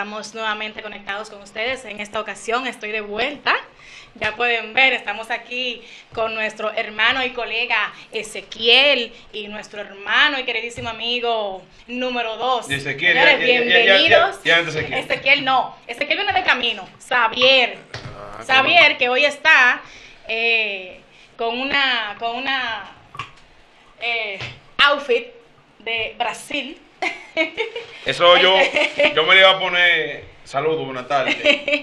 Estamos nuevamente conectados con ustedes. En esta ocasión estoy de vuelta. Ya pueden ver, estamos aquí con nuestro hermano y colega Ezequiel y nuestro hermano y queridísimo amigo número dos. Ezequiel, Señores, ya- ya- ya- ya- bienvenidos. ya- ya antes Ezequiel. Ezequiel no, Ezequiel viene de camino. Xavier. Ah, Xavier, que hoy está eh, con una, con una eh, outfit de Brasil. Eso yo, yo me le iba a poner, saludos, buenas tardes.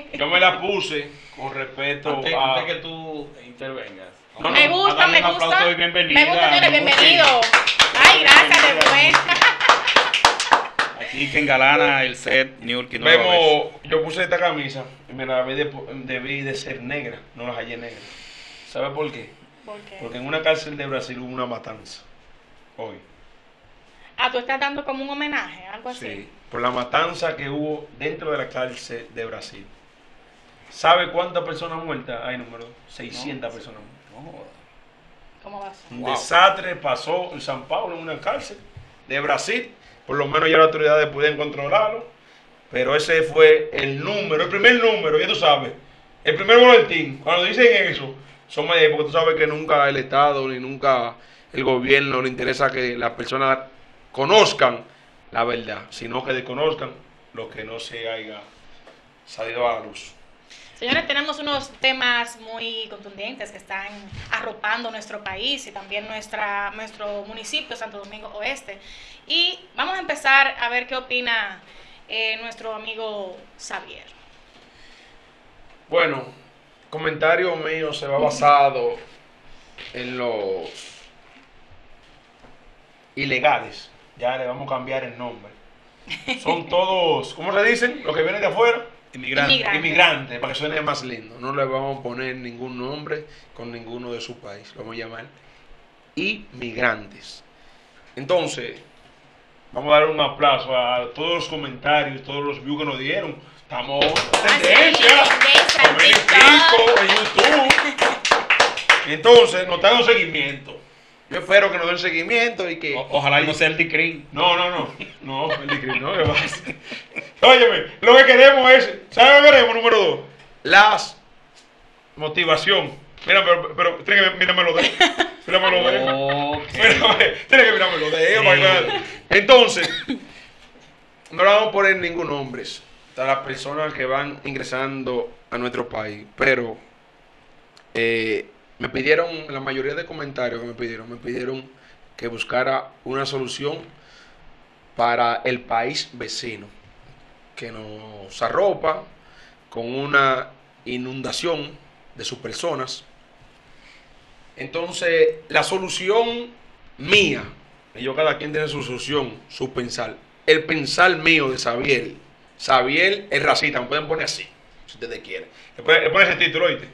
Yo me la puse con respeto Antes, a... antes que tú intervengas. No, me no, gusta, me un gusta. aplauso y bienvenida. Me gusta, señores, Sí. bienvenido. Ay, gracias de vuelta. Aquí que engalana el set New York. vez. Vemos, yo puse esta camisa y me la vi de- debí de ser negra, no la hallé negra. ¿Sabe por qué? ¿Por qué? Porque en una cárcel de Brasil hubo una matanza. Hoy. Ah, tú estás dando como un homenaje, algo así. Sí. Por la matanza que hubo dentro de la cárcel de Brasil. ¿Sabe cuántas personas muertas hay, número? 600 personas muertas. No. ¿Cómo va a ser? Un Wow. desastre pasó en San Pablo, en una cárcel de Brasil. Por lo menos ya las autoridades pueden controlarlo. Pero ese fue el número, el primer número, ya tú sabes. El primer boletín. Cuando dicen eso, son medidas, porque tú sabes que nunca el Estado ni nunca el gobierno le interesa que las personas conozcan la verdad, sino que desconozcan lo que no se haya salido a la luz. Señores, tenemos unos temas muy contundentes que están arropando nuestro país y también nuestra, nuestro municipio, Santo Domingo Oeste. Y vamos a empezar a ver qué opina eh, nuestro amigo Xavier. Bueno, comentario mío se va basado en los ilegales. Ya le vamos a cambiar el nombre. Son todos, ¿cómo se dicen? Los que vienen de afuera. Inmigrante. Inmigrante. Inmigrantes, para que suene más lindo. No le vamos a poner ningún nombre con ninguno de su país. Lo vamos a llamar inmigrantes. Entonces, vamos a dar un aplauso a todos los comentarios, todos los views que nos dieron. Estamos en tendencia. en YouTube. Entonces, nos dan un seguimiento. Yo espero que nos den seguimiento y que. O- ojalá y no sea el Ticrin. No, no, no. No, el Dicri, no. Óyeme, lo que queremos es. ¿Sabes lo que queremos, número dos? Las motivación. Mira, pero, pero tiene que mírame los dedos. Mírame los dedos. Tiene que mirarme los dedos. Entonces, no le vamos a poner ningún nombre a las personas que van ingresando a nuestro país. Pero eh, me pidieron, la mayoría de comentarios que me pidieron, me pidieron que buscara una solución para el país vecino, que nos arropa con una inundación de sus personas. Entonces, la solución mía, y yo cada quien tiene su solución, su pensar. El pensar mío de Xavier, Xavier es racista, me pueden poner así, si ustedes quieren. Le pone ese título, ¿oíste?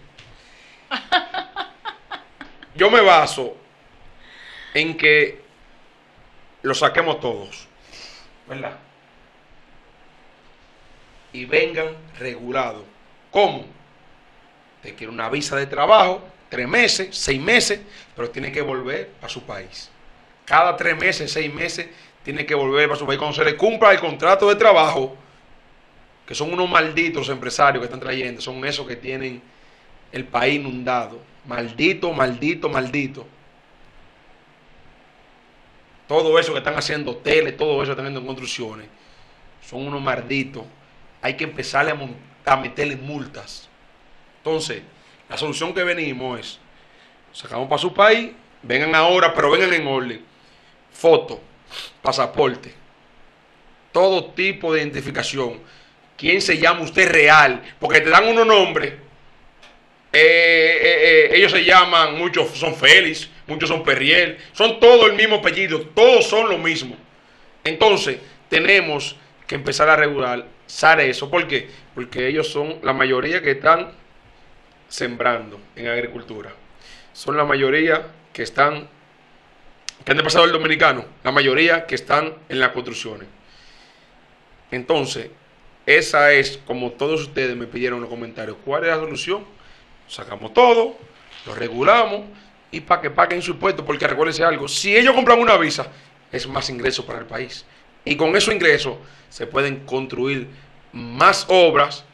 Yo me baso en que lo saquemos todos, ¿verdad? Y vengan regulados. ¿Cómo? Te quiere una visa de trabajo, tres meses, seis meses, pero tiene que volver a su país. Cada tres meses, seis meses, tiene que volver a su país. Cuando se le cumpla el contrato de trabajo, que son unos malditos empresarios que están trayendo, son esos que tienen el país inundado. Maldito, maldito, maldito. Todo eso que están haciendo hoteles, todo eso que están haciendo construcciones, son unos malditos. Hay que empezarle a, a meterle multas. Entonces, la solución que venimos es, sacamos para su país, vengan ahora, pero vengan en orden. Foto, pasaporte, todo tipo de identificación. ¿Quién se llama usted real? Porque te dan unos nombres. Eh, eh, eh, ellos se llaman, muchos son Félix, muchos son Perriel, son todos el mismo apellido, todos son lo mismo. Entonces, tenemos que empezar a regular eso. ¿Por qué? Porque ellos son la mayoría que están sembrando en agricultura. Son la mayoría que están, que han pasado el dominicano, la mayoría que están en las construcciones. Entonces, esa es, como todos ustedes me pidieron en los comentarios, ¿cuál es la solución? Sacamos todo, lo regulamos y para que paguen su impuesto, porque recuérdense algo, si ellos compran una visa, es más ingreso para el país. Y con esos ingresos se pueden construir más obras,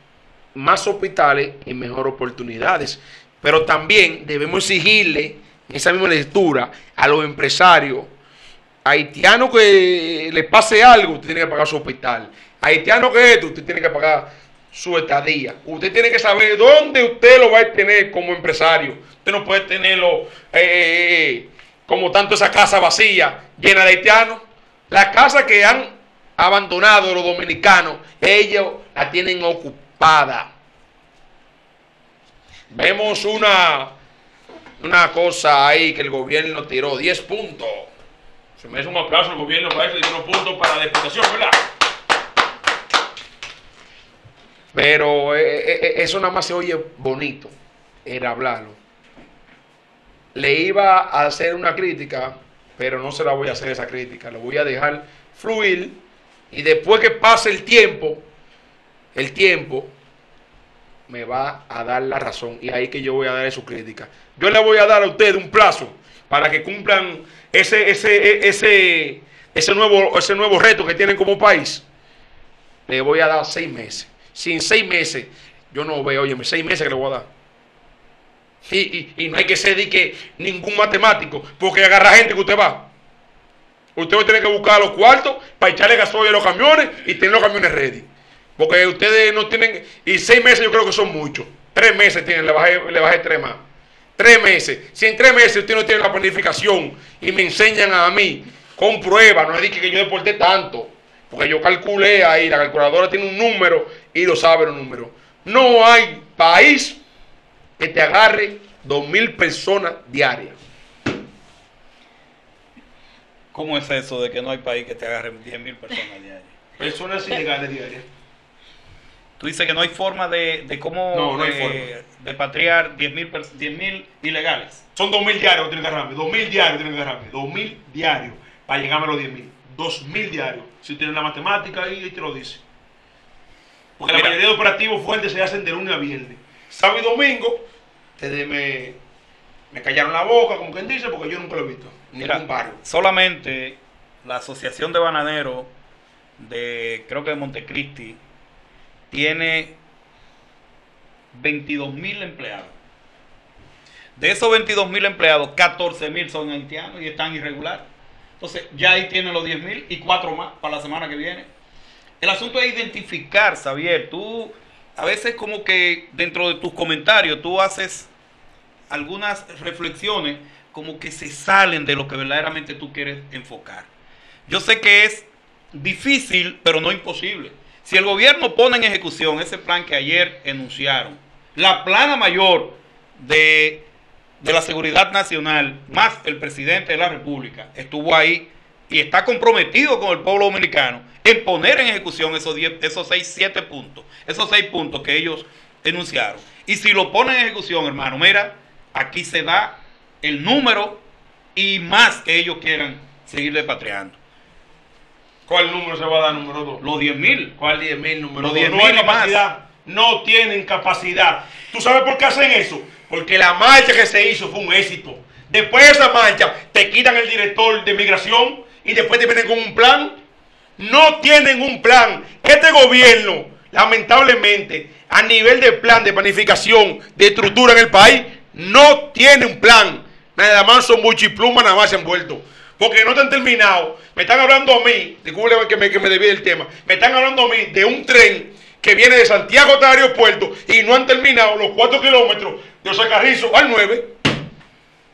más hospitales y mejor oportunidades. Pero también debemos exigirle esa misma lectura a los empresarios haitianos que le pase algo, usted tiene que pagar su hospital. Haitiano que esto, usted tiene que pagar su estadía. Usted tiene que saber dónde usted lo va a tener como empresario. Usted no puede tenerlo eh, eh, eh, como tanto esa casa vacía, llena de haitianos. Las casas que han abandonado los dominicanos, ellos la tienen ocupada. Vemos una, una cosa ahí que el gobierno tiró, 10 puntos. Se me hace un aplauso al gobierno para eso, unos puntos para la explicación, ¿verdad? Pero eh, eh, eh, eso nada más se oye bonito, era hablarlo. Le iba a hacer una crítica, pero no se la voy a hacer esa crítica, lo voy a dejar fluir y después que pase el tiempo, el tiempo me va a dar la razón y ahí que yo voy a dar su crítica. Yo le voy a dar a ustedes un plazo para que cumplan ese, ese, e, ese, ese, nuevo, ese nuevo reto que tienen como país. Le voy a dar seis meses sin seis meses, yo no veo, oye, seis meses que le voy a dar. Y, no hay que ser que ningún matemático, porque agarra gente que usted va. Usted va a tener que buscar los cuartos para echarle gasolina a los camiones y tener los camiones ready. Porque ustedes no tienen, y seis meses yo creo que son muchos. Tres meses tienen, le bajé, tres más. Tres meses. Si en tres meses usted no tiene la planificación y me enseñan a mí con pruebas, no es que yo deporté tanto. Porque yo calculé ahí, la calculadora tiene un número y lo sabe los números. No hay país que te agarre dos mil personas diarias. ¿Cómo es eso de que no hay país que te agarre diez mil personas diarias? Personas ilegales diarias. Tú dices que no hay forma de, de cómo no, no hay eh, de patriar 10 mil ilegales. Son dos mil diarios que tienen que agarrarme. Dos mil diarios tienen que agarrarme. Dos mil diarios para llegarme a los diez mil. Dos mil diarios. Si tienen la matemática ahí, te lo dice. Porque la mayoría de operativos fuertes se hacen de lunes a viernes. Sábado y domingo, ustedes me, me callaron la boca, como quien dice, porque yo nunca lo he visto. Mira, solamente la Asociación de Bananeros de, creo que de Montecristi, tiene 22 mil empleados. De esos 22 mil empleados, 14 mil son haitianos y están irregulares. Entonces, ya ahí tienen los 10 mil y cuatro más para la semana que viene. El asunto es identificar, Xavier. Tú a veces como que dentro de tus comentarios tú haces algunas reflexiones como que se salen de lo que verdaderamente tú quieres enfocar. Yo sé que es difícil, pero no imposible. Si el gobierno pone en ejecución ese plan que ayer enunciaron, la plana mayor de, de la seguridad nacional, más el presidente de la República, estuvo ahí y está comprometido con el pueblo dominicano en poner en ejecución esos, esos seis, siete puntos, esos seis puntos que ellos enunciaron. Y si lo ponen en ejecución, hermano, mira, aquí se da el número y más que ellos quieran seguir repatriando. ¿Cuál número se va a dar, número dos? Los 10 mil. ¿Cuál 10 mil, número Los 10 mil capacidad. No tienen capacidad. ¿Tú sabes por qué hacen eso? Porque la marcha que se hizo fue un éxito. Después de esa marcha, te quitan el director de migración y después te vienen con un plan no tienen un plan. Este gobierno, lamentablemente, a nivel de plan de planificación, de estructura en el país, no tiene un plan. Nada más son muchiplumas, nada más se han vuelto. Porque no están terminados. Me están hablando a mí, disculpen que me, que el tema, me están hablando a mí de un tren que viene de Santiago hasta el aeropuerto y no han terminado los 4 kilómetros de Osacarrizo al 9.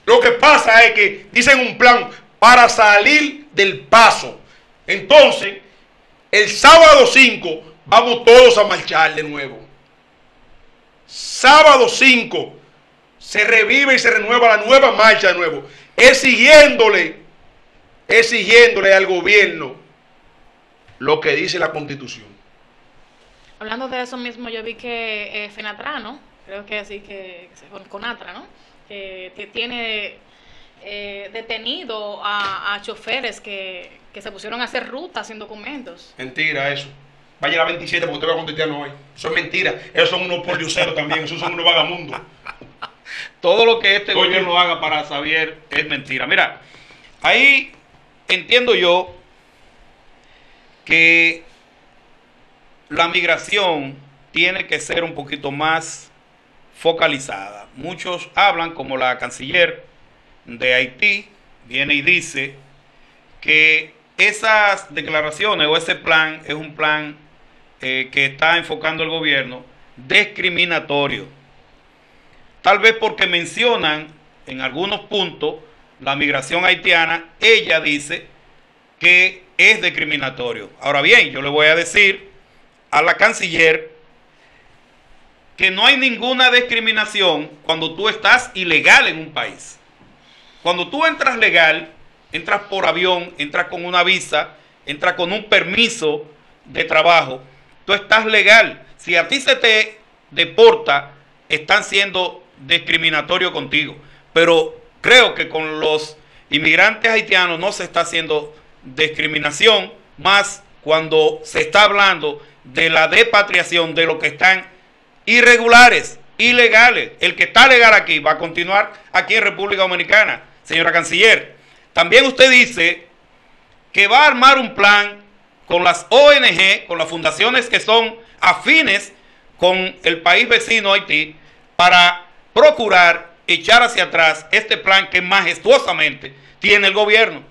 Lo que pasa es que dicen un plan para salir del paso. Entonces, el sábado 5 vamos todos a marchar de nuevo. Sábado 5 se revive y se renueva la nueva marcha de nuevo, exigiéndole, exigiéndole al gobierno lo que dice la constitución. Hablando de eso mismo, yo vi que eh, Fenatra, ¿no? Creo que así que, con Conatra, ¿no? que tiene eh, detenido a, choferes que, se pusieron a hacer rutas sin documentos. Mentira eso. Va a llegar a 27 porque usted va a contestar hoy. Eso es mentira. Esos son unos polluceros también. Esos son unos vagamundos. Todo lo que este gobierno haga para saber es mentira. Mira, ahí entiendo yo que la migración tiene que ser un poquito más focalizada. Muchos hablan, como la canciller de Haití, viene y dice que esas declaraciones o ese plan es un plan eh, que está enfocando el gobierno discriminatorio. Tal vez porque mencionan en algunos puntos la migración haitiana, ella dice que es discriminatorio. Ahora bien, yo le voy a decir a la canciller que no hay ninguna discriminación cuando tú estás ilegal en un país. Cuando tú entras legal, entras por avión, entras con una visa, entras con un permiso de trabajo, tú estás legal. Si a ti se te deporta, están siendo discriminatorios contigo. Pero creo que con los inmigrantes haitianos no se está haciendo discriminación, más cuando se está hablando de la depatriación de los que están irregulares, ilegales. El que está legal aquí va a continuar aquí en República Dominicana. Señora Canciller, también usted dice que va a armar un plan con las ONG, con las fundaciones que son afines con el país vecino Haití, para procurar echar hacia atrás este plan que majestuosamente tiene el gobierno.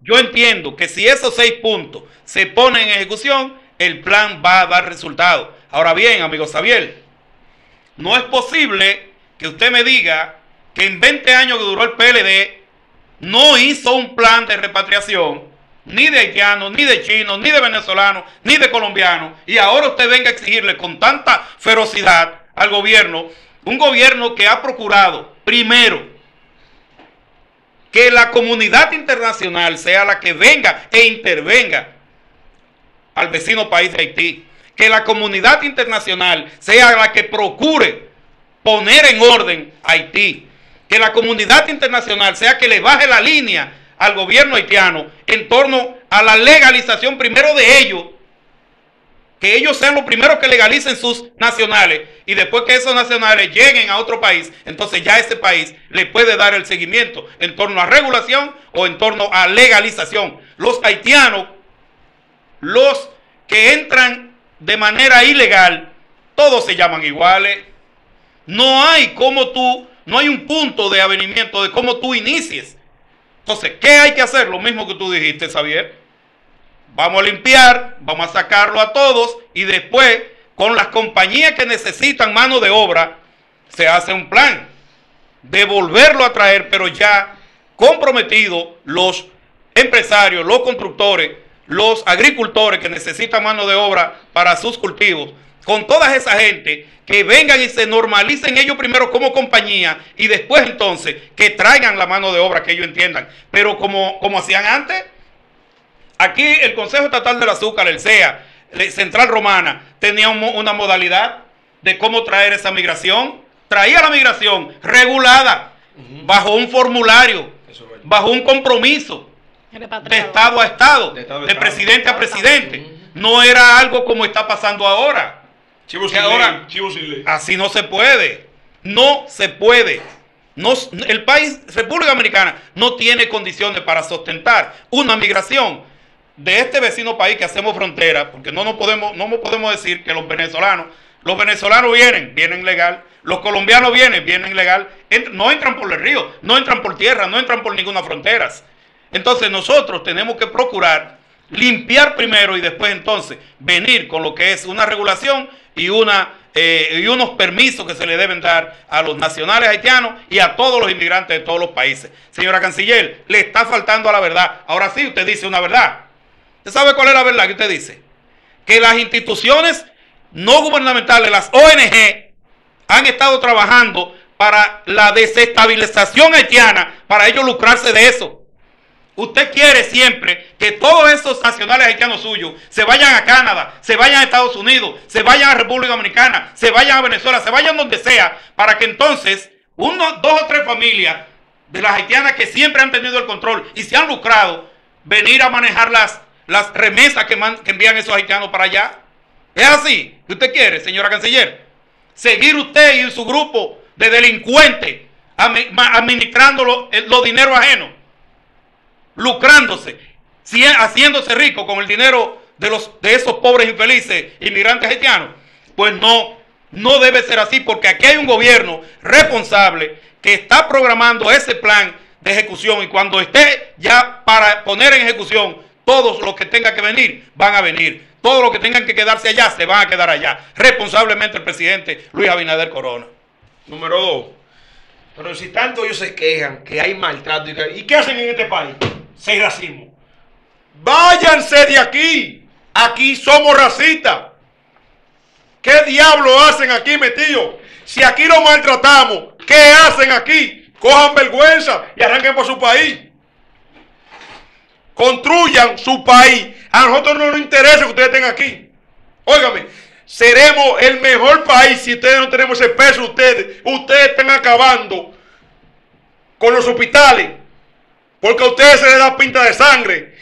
Yo entiendo que si esos seis puntos se ponen en ejecución, el plan va a dar resultado. Ahora bien, amigo Xavier, no es posible que usted me diga que en 20 años que duró el PLD no hizo un plan de repatriación, ni de haitianos, ni de chinos, ni de venezolanos, ni de colombianos, y ahora usted venga a exigirle con tanta ferocidad al gobierno, un gobierno que ha procurado, primero, que la comunidad internacional sea la que venga e intervenga al vecino país de Haití. Que la comunidad internacional sea la que procure poner en orden Haití. Que la comunidad internacional sea que le baje la línea al gobierno haitiano en torno a la legalización primero de ellos. Que ellos sean los primeros que legalicen sus nacionales y después que esos nacionales lleguen a otro país, entonces ya ese país le puede dar el seguimiento en torno a regulación o en torno a legalización. Los haitianos los que entran de manera ilegal, todos se llaman iguales. No hay como tú, no hay un punto de avenimiento de cómo tú inicies. Entonces, ¿qué hay que hacer? Lo mismo que tú dijiste, Xavier. Vamos a limpiar, vamos a sacarlo a todos y después, con las compañías que necesitan mano de obra, se hace un plan de volverlo a traer, pero ya comprometido los empresarios, los constructores, los agricultores que necesitan mano de obra para sus cultivos, con toda esa gente que vengan y se normalicen ellos primero como compañía y después entonces que traigan la mano de obra que ellos entiendan. Pero como, como hacían antes, aquí el Consejo Estatal del Azúcar, el CEA, Central Romana, tenía una modalidad de cómo traer esa migración. Traía la migración regulada, bajo un formulario, bajo un compromiso de Estado a Estado, de, presidente a presidente. No era algo como está pasando ahora. Ahora así no se puede. No se puede. No, el país, República Dominicana, no tiene condiciones para sustentar una migración de este vecino país que hacemos frontera, porque no nos podemos, no podemos decir que los venezolanos, los venezolanos vienen, vienen legal, los colombianos vienen, vienen legal, no entran por el río, no entran por tierra, no entran por ninguna frontera. Entonces nosotros tenemos que procurar limpiar primero y después entonces venir con lo que es una regulación y, una, eh, y unos permisos que se le deben dar a los nacionales haitianos y a todos los inmigrantes de todos los países. Señora Canciller, le está faltando a la verdad. Ahora sí, usted dice una verdad. ¿Usted sabe cuál es la verdad que usted dice? Que las instituciones no gubernamentales, las ONG, han estado trabajando para la desestabilización haitiana, para ellos lucrarse de eso. Usted quiere siempre que todos esos nacionales haitianos suyos se vayan a Canadá, se vayan a Estados Unidos, se vayan a República Dominicana, se vayan a Venezuela, se vayan donde sea, para que entonces uno, dos o tres familias de las haitianas que siempre han tenido el control y se han lucrado, venir a manejar las, las remesas que, que envían esos haitianos para allá. ¿Es así usted quiere, señora canciller? Seguir usted y su grupo de delincuentes administrando los dineros ajenos lucrándose, haciéndose rico con el dinero de, los, de esos pobres infelices inmigrantes haitianos. Pues no, no debe ser así porque aquí hay un gobierno responsable que está programando ese plan de ejecución y cuando esté ya para poner en ejecución, todos los que tengan que venir van a venir. Todos los que tengan que quedarse allá se van a quedar allá. Responsablemente el presidente Luis Abinader Corona. Número dos. Pero si tanto ellos se quejan que hay maltrato, ¿y qué hacen en este país? Seis racismo. Váyanse de aquí. Aquí somos racistas. ¿Qué diablo hacen aquí metidos? Si aquí lo maltratamos, ¿qué hacen aquí? Cojan vergüenza y arranquen por su país. Construyan su país. A nosotros no nos interesa que ustedes estén aquí. Óigame, seremos el mejor país si ustedes no tenemos ese peso. Ustedes, ustedes están acabando con los hospitales. Porque a ustedes se les da pinta de sangre.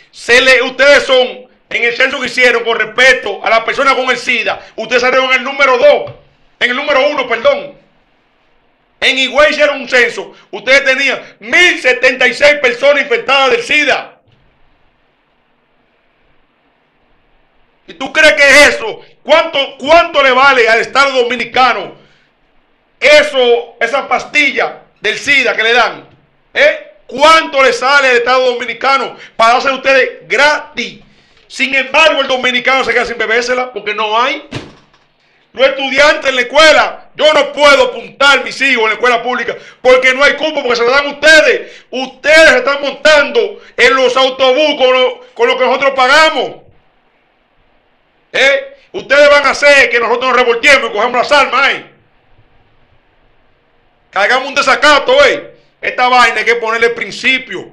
Ustedes son en el censo que hicieron con respecto a las personas con el SIDA, ustedes salieron en el número 2, en el número 1, perdón. En Higüey hicieron un censo, ustedes tenían 1076 personas infectadas del SIDA. ¿Y tú crees que es eso? ¿Cuánto, cuánto le vale al Estado Dominicano eso, esa pastilla del SIDA que le dan? ¿Eh? ¿Cuánto le sale al Estado Dominicano para hacer ustedes gratis? Sin embargo, el dominicano se queda sin bebérsela porque no hay. Los estudiantes en la escuela, yo no puedo apuntar mis hijos en la escuela pública porque no hay cupo, porque se lo dan ustedes. Ustedes se están montando en los autobuses con lo, que nosotros pagamos. ¿Eh? Ustedes van a hacer que nosotros nos revoltemos y cogemos las armas ahí. Cagamos un desacato, ¿eh? Esta vaina hay que ponerle principio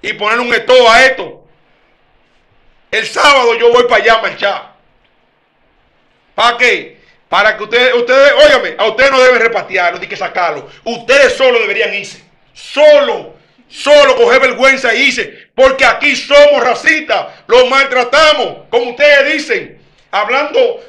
y ponerle un esto a esto. El sábado yo voy para allá a marchar. ¿Para qué? Para que ustedes, ustedes, óigame, a ustedes no deben repatriar, no hay que sacarlo. Ustedes solo deberían irse. Solo, solo coger vergüenza y irse. Porque aquí somos racistas, los maltratamos, como ustedes dicen. Hablando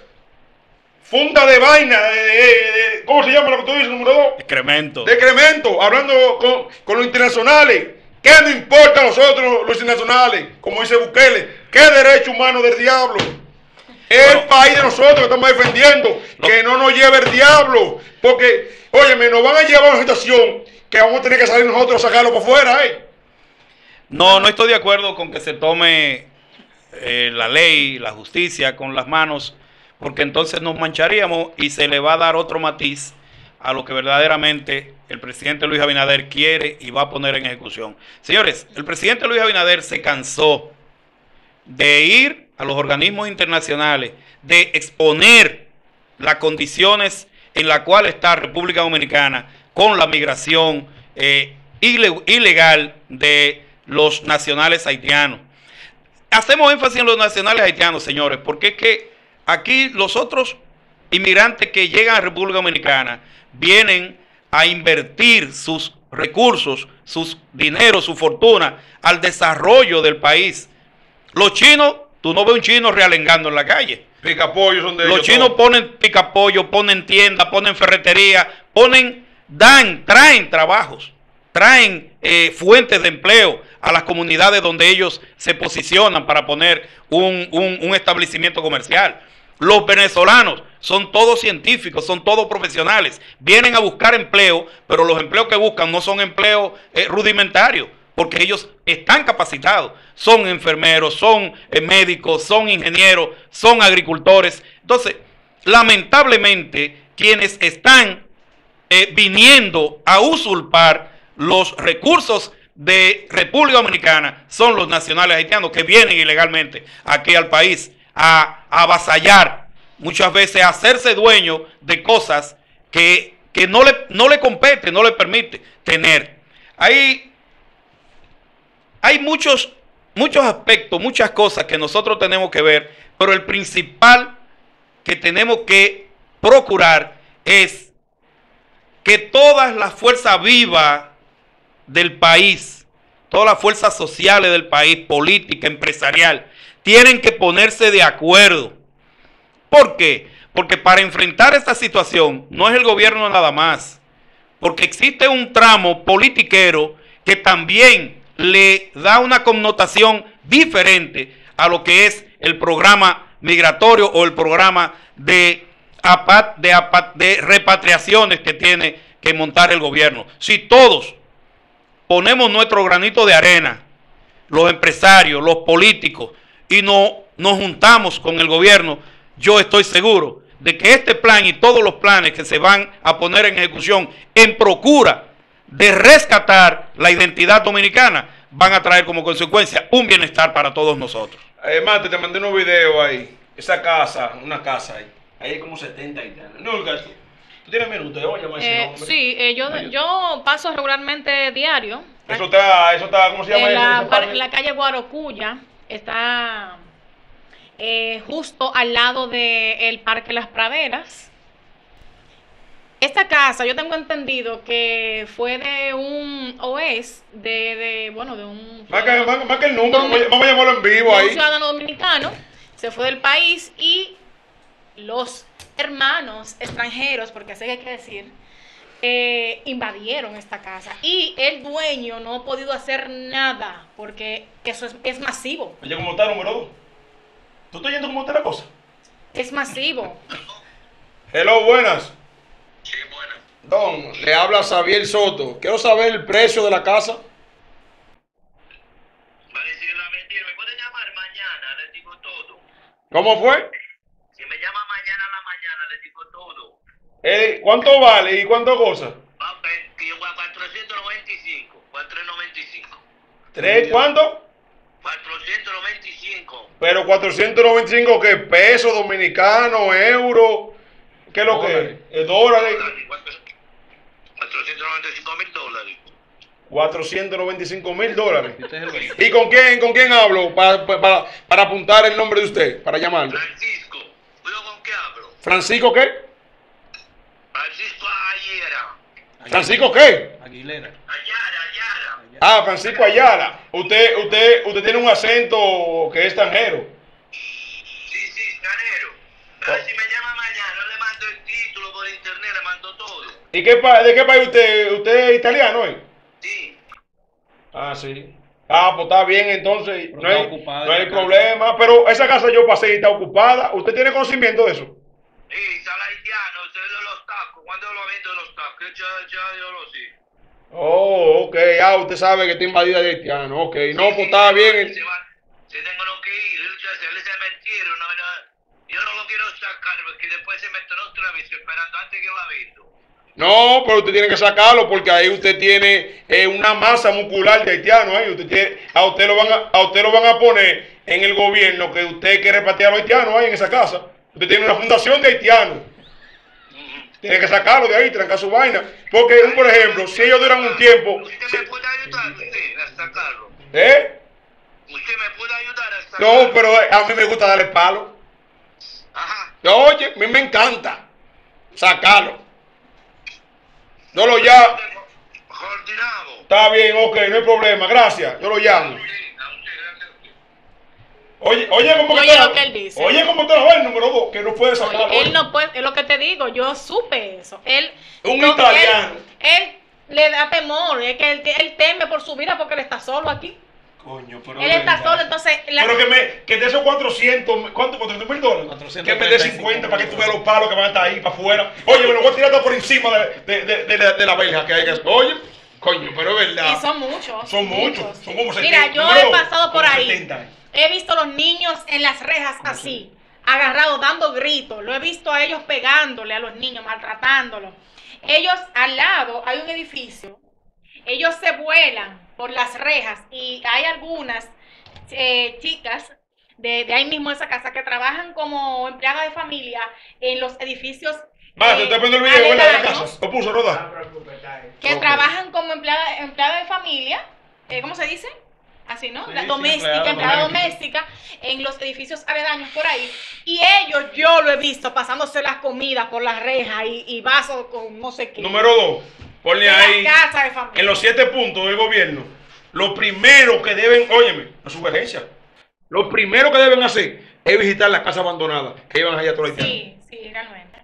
funda de vaina, de, ¿cómo se llama lo que tú dices, número dos? Decremento. Decremento, hablando con, con los internacionales. ¿Qué nos importa a nosotros los internacionales? Como dice Bukele, ¿Qué derecho humano del diablo? El país de nosotros que estamos defendiendo, que no nos lleve el diablo. Porque, óyeme, nos van a llevar a una situación que vamos a tener que salir nosotros a sacarlo por fuera. ¿eh? No, no estoy de acuerdo con que se tome eh, la ley, la justicia con las manos, porque entonces nos mancharíamos y se le va a dar otro matiz a lo que verdaderamente el presidente Luis Abinader quiere y va a poner en ejecución. Señores, el presidente Luis Abinader se cansó de ir a los organismos internacionales, de exponer las condiciones en las cuales está República Dominicana con la migración eh, ilegal de los nacionales haitianos. Hacemos énfasis en los nacionales haitianos, señores, porque es que aquí los otros inmigrantes que llegan a República Dominicana vienen a invertir sus recursos, sus dineros, su fortuna al desarrollo del país los chinos, tú no ves un chino realengando en la calle. Picapollo son de Los chinos ponen picapollo, ponen tiendas, ponen ferretería, ponen, dan, traen trabajos, traen eh, fuentes de empleo a las comunidades donde ellos se posicionan para poner un, un, establecimiento comercial. Los venezolanos son todos científicos, son todos profesionales, vienen a buscar empleo, pero los empleos que buscan no son empleos eh, rudimentarios porque ellos están capacitados, son enfermeros, son eh, médicos, son ingenieros, son agricultores. Entonces, lamentablemente, quienes están eh, viniendo a usurpar los recursos de República Dominicana son los nacionales haitianos que vienen ilegalmente aquí al país a, avasallar, muchas veces a hacerse dueños de cosas que, no, le, no le compete, no le permite tener. Hay hay muchos, muchos aspectos, muchas cosas que nosotros tenemos que ver, pero el principal que tenemos que procurar es que todas las fuerzas vivas del país, todas las fuerzas sociales del país, política, empresarial, tienen que ponerse de acuerdo. ¿Por qué? Porque para enfrentar esta situación no es el gobierno nada más, porque existe un tramo politiquero que también le da una connotación diferente a lo que es el programa migratorio o el programa de, de, de repatriaciones que tiene que montar el gobierno. Si todos ponemos nuestro granito de arena, los empresarios, los políticos, y no, nos juntamos con el gobierno, yo estoy seguro de que este plan y todos los planes que se van a poner en ejecución en procura de rescatar la identidad dominicana van a traer como consecuencia un bienestar para todos nosotros. Además, te mandé unos videos ahí. Esa casa, una casa ahí. Ahí hay como 70 haitianos. No, ¿tú tienes minutos? Yo voy a llamar ese eh, Sí, eh, yo, yo paso regularmente diario. Eso está, eso está, ¿cómo se llama? En la, en la calle Guarocuya está eh, justo al lado del Parque Las Praderas. Esta casa, yo tengo entendido que fue de un, o es, de, de bueno, de un... Marca, el número, vamos a llamarlo en vivo ahí. Un ciudadano dominicano, se fue del país y los hermanos extranjeros, porque así hay que decir, eh, invadieron esta casa. Y el dueño no ha podido hacer nada, porque eso es, es masivo. Oye, ¿cómo está número dos? ¿Tú estás yendo cómo está la cosa? Es masivo. Hello, buenas. Sí, buenas. Don, le habla Xavier Soto. Quiero saber el precio de la casa. Vale, si la mentira, ¿me puede llamar mañana? Le digo todo. ¿Cómo fue? Si me llama mañana a la mañana, le digo todo. Eh, ¿Cuánto vale y cuánto cosa? Ah, 495. 495. ¿Tres cuánto? 495. Pero 495, ¿qué? ¿Peso dominicano, euro? ¿Qué es lo que es? ¿Dólares? 495 mil dólares. 495 mil dólares. ¿Y con quién, con quién hablo para, para, para, apuntar el nombre de usted, para llamarlo? Francisco. ¿Yo con qué hablo? ¿Francisco qué? Francisco Aguilera. ¿Francisco qué? Aguilera. Ayara, Ayara. Ah, Francisco Ayala. Usted, usted, usted tiene un acento que es extranjero. Sí, sí, extranjero. Pero si me llama mañana, le mando el título por internet, le mando todo. ¿Y qué de qué país usted? ¿Usted es italiano, eh? Sí. Ah, sí. Ah, pues está bien, entonces no hay, no hay problema. Pero esa casa yo pasé y está ocupada. ¿Usted tiene conocimiento de eso? Sí, sala haitiano, usted de los tacos. ¿Cuándo lo los tacos? Ya, ya yo lo sé. Oh, ok. Ah, usted sabe que está invadida de haitiano. Ok, no, pues está bien. Se, va, se tengo que ir. Se metieron. No, no, yo no lo quiero sacar porque después se meten otra vez esperando antes que la vendo. No, pero usted tiene que sacarlo porque ahí usted tiene eh, una masa muscular de haitiano. Ahí. Usted tiene, a, usted lo van a, a usted lo van a poner en el gobierno que usted quiere repartir a los haitianos ahí en esa casa. Usted tiene una fundación de haitianos. Tiene que sacarlo de ahí, trancar su vaina. Porque, por ejemplo, si ellos duran un tiempo. ¿Usted me puede ayudar a sacarlo? ¿Eh? ¿Usted me puede ayudar a sacarlo? No, pero a mí me gusta darle palo. Ajá. Oye, a mí me encanta sacarlo. Yo lo llamo. Coordinado. Está bien, ok, no hay problema. Gracias. Yo lo llamo. Oye, oye, ¿cómo oye lo que él dice. Oye, ¿cómo te lo va el número dos? Que no puede sacarlo. Oye, él no puede, es lo que te digo, yo supe eso. Él. Un italiano. Él, él, le da temor, es que él, él, teme por su vida porque él está solo aquí. Coño, pero. Él está solo, entonces. La... Pero que, me, que de esos 400, ¿cuánto? 400 mil dólares. que me dé 50 para que tú veas los palos que van a estar ahí para afuera. Oye, me lo voy a tirar todo por encima de, de, de, de, de la verja que hay que hacer. Oye. Coño, pero es verdad. Y son muchos. Son muchos. Son como 70. Mira, yo he pasado por ahí. 70. He visto los niños en las rejas así, agarrados, dando gritos. Lo he visto a ellos pegándole a los niños, maltratándolos. Ellos al lado hay un edificio. Ellos se vuelan por las rejas y hay algunas eh, chicas de, de, ahí mismo de esa casa que trabajan como empleadas de familia en los edificios. Va, te estoy poniendo el video de la casa. Lo puso, Roda. Que okay. trabajan como empleada, empleada de familia. Eh, ¿Cómo se dice? Así, ¿no? Sí, la doméstica, sí, empleada doméstica, en los edificios aledaños por ahí. Y ellos, yo lo he visto pasándose las comidas por las rejas y, y vasos con no sé qué. Número dos, ponle ahí, casa de familia. en los siete puntos del gobierno, lo primero que deben, óyeme, una sugerencia, lo primero que deben hacer es visitar las casas abandonadas que iban allá todos los Sí, sí, realmente.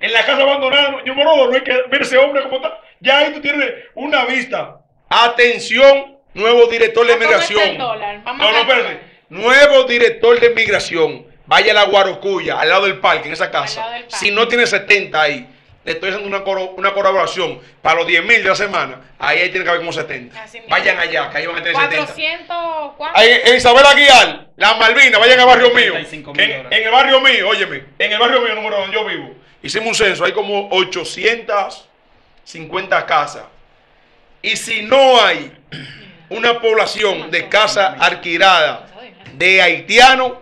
En la casa abandonada, número dos, no hay que ver ese hombre como está. Ya ahí tú tienes una vista. Atención, nuevo director de migración. No, no, espérate. nuevo director de inmigración, vaya a la Guarocuya, al lado del parque, en esa casa. Si no tiene 70 ahí, le estoy haciendo una, coro- una colaboración para los 10 mil de la semana, ahí, ahí tiene que haber como 70. Así mismo. Vayan allá, que ahí van a tener 70. 400, ¿cuánto? Ahí, en Isabel Aguilar, la Malvina, vayan al barrio mío. 35 Que mil En, en el barrio mío, óyeme, en el barrio mío número donde yo vivo, hicimos un censo, hay como 850 casas. Y si no hay una población de casas alquiladas de haitianos,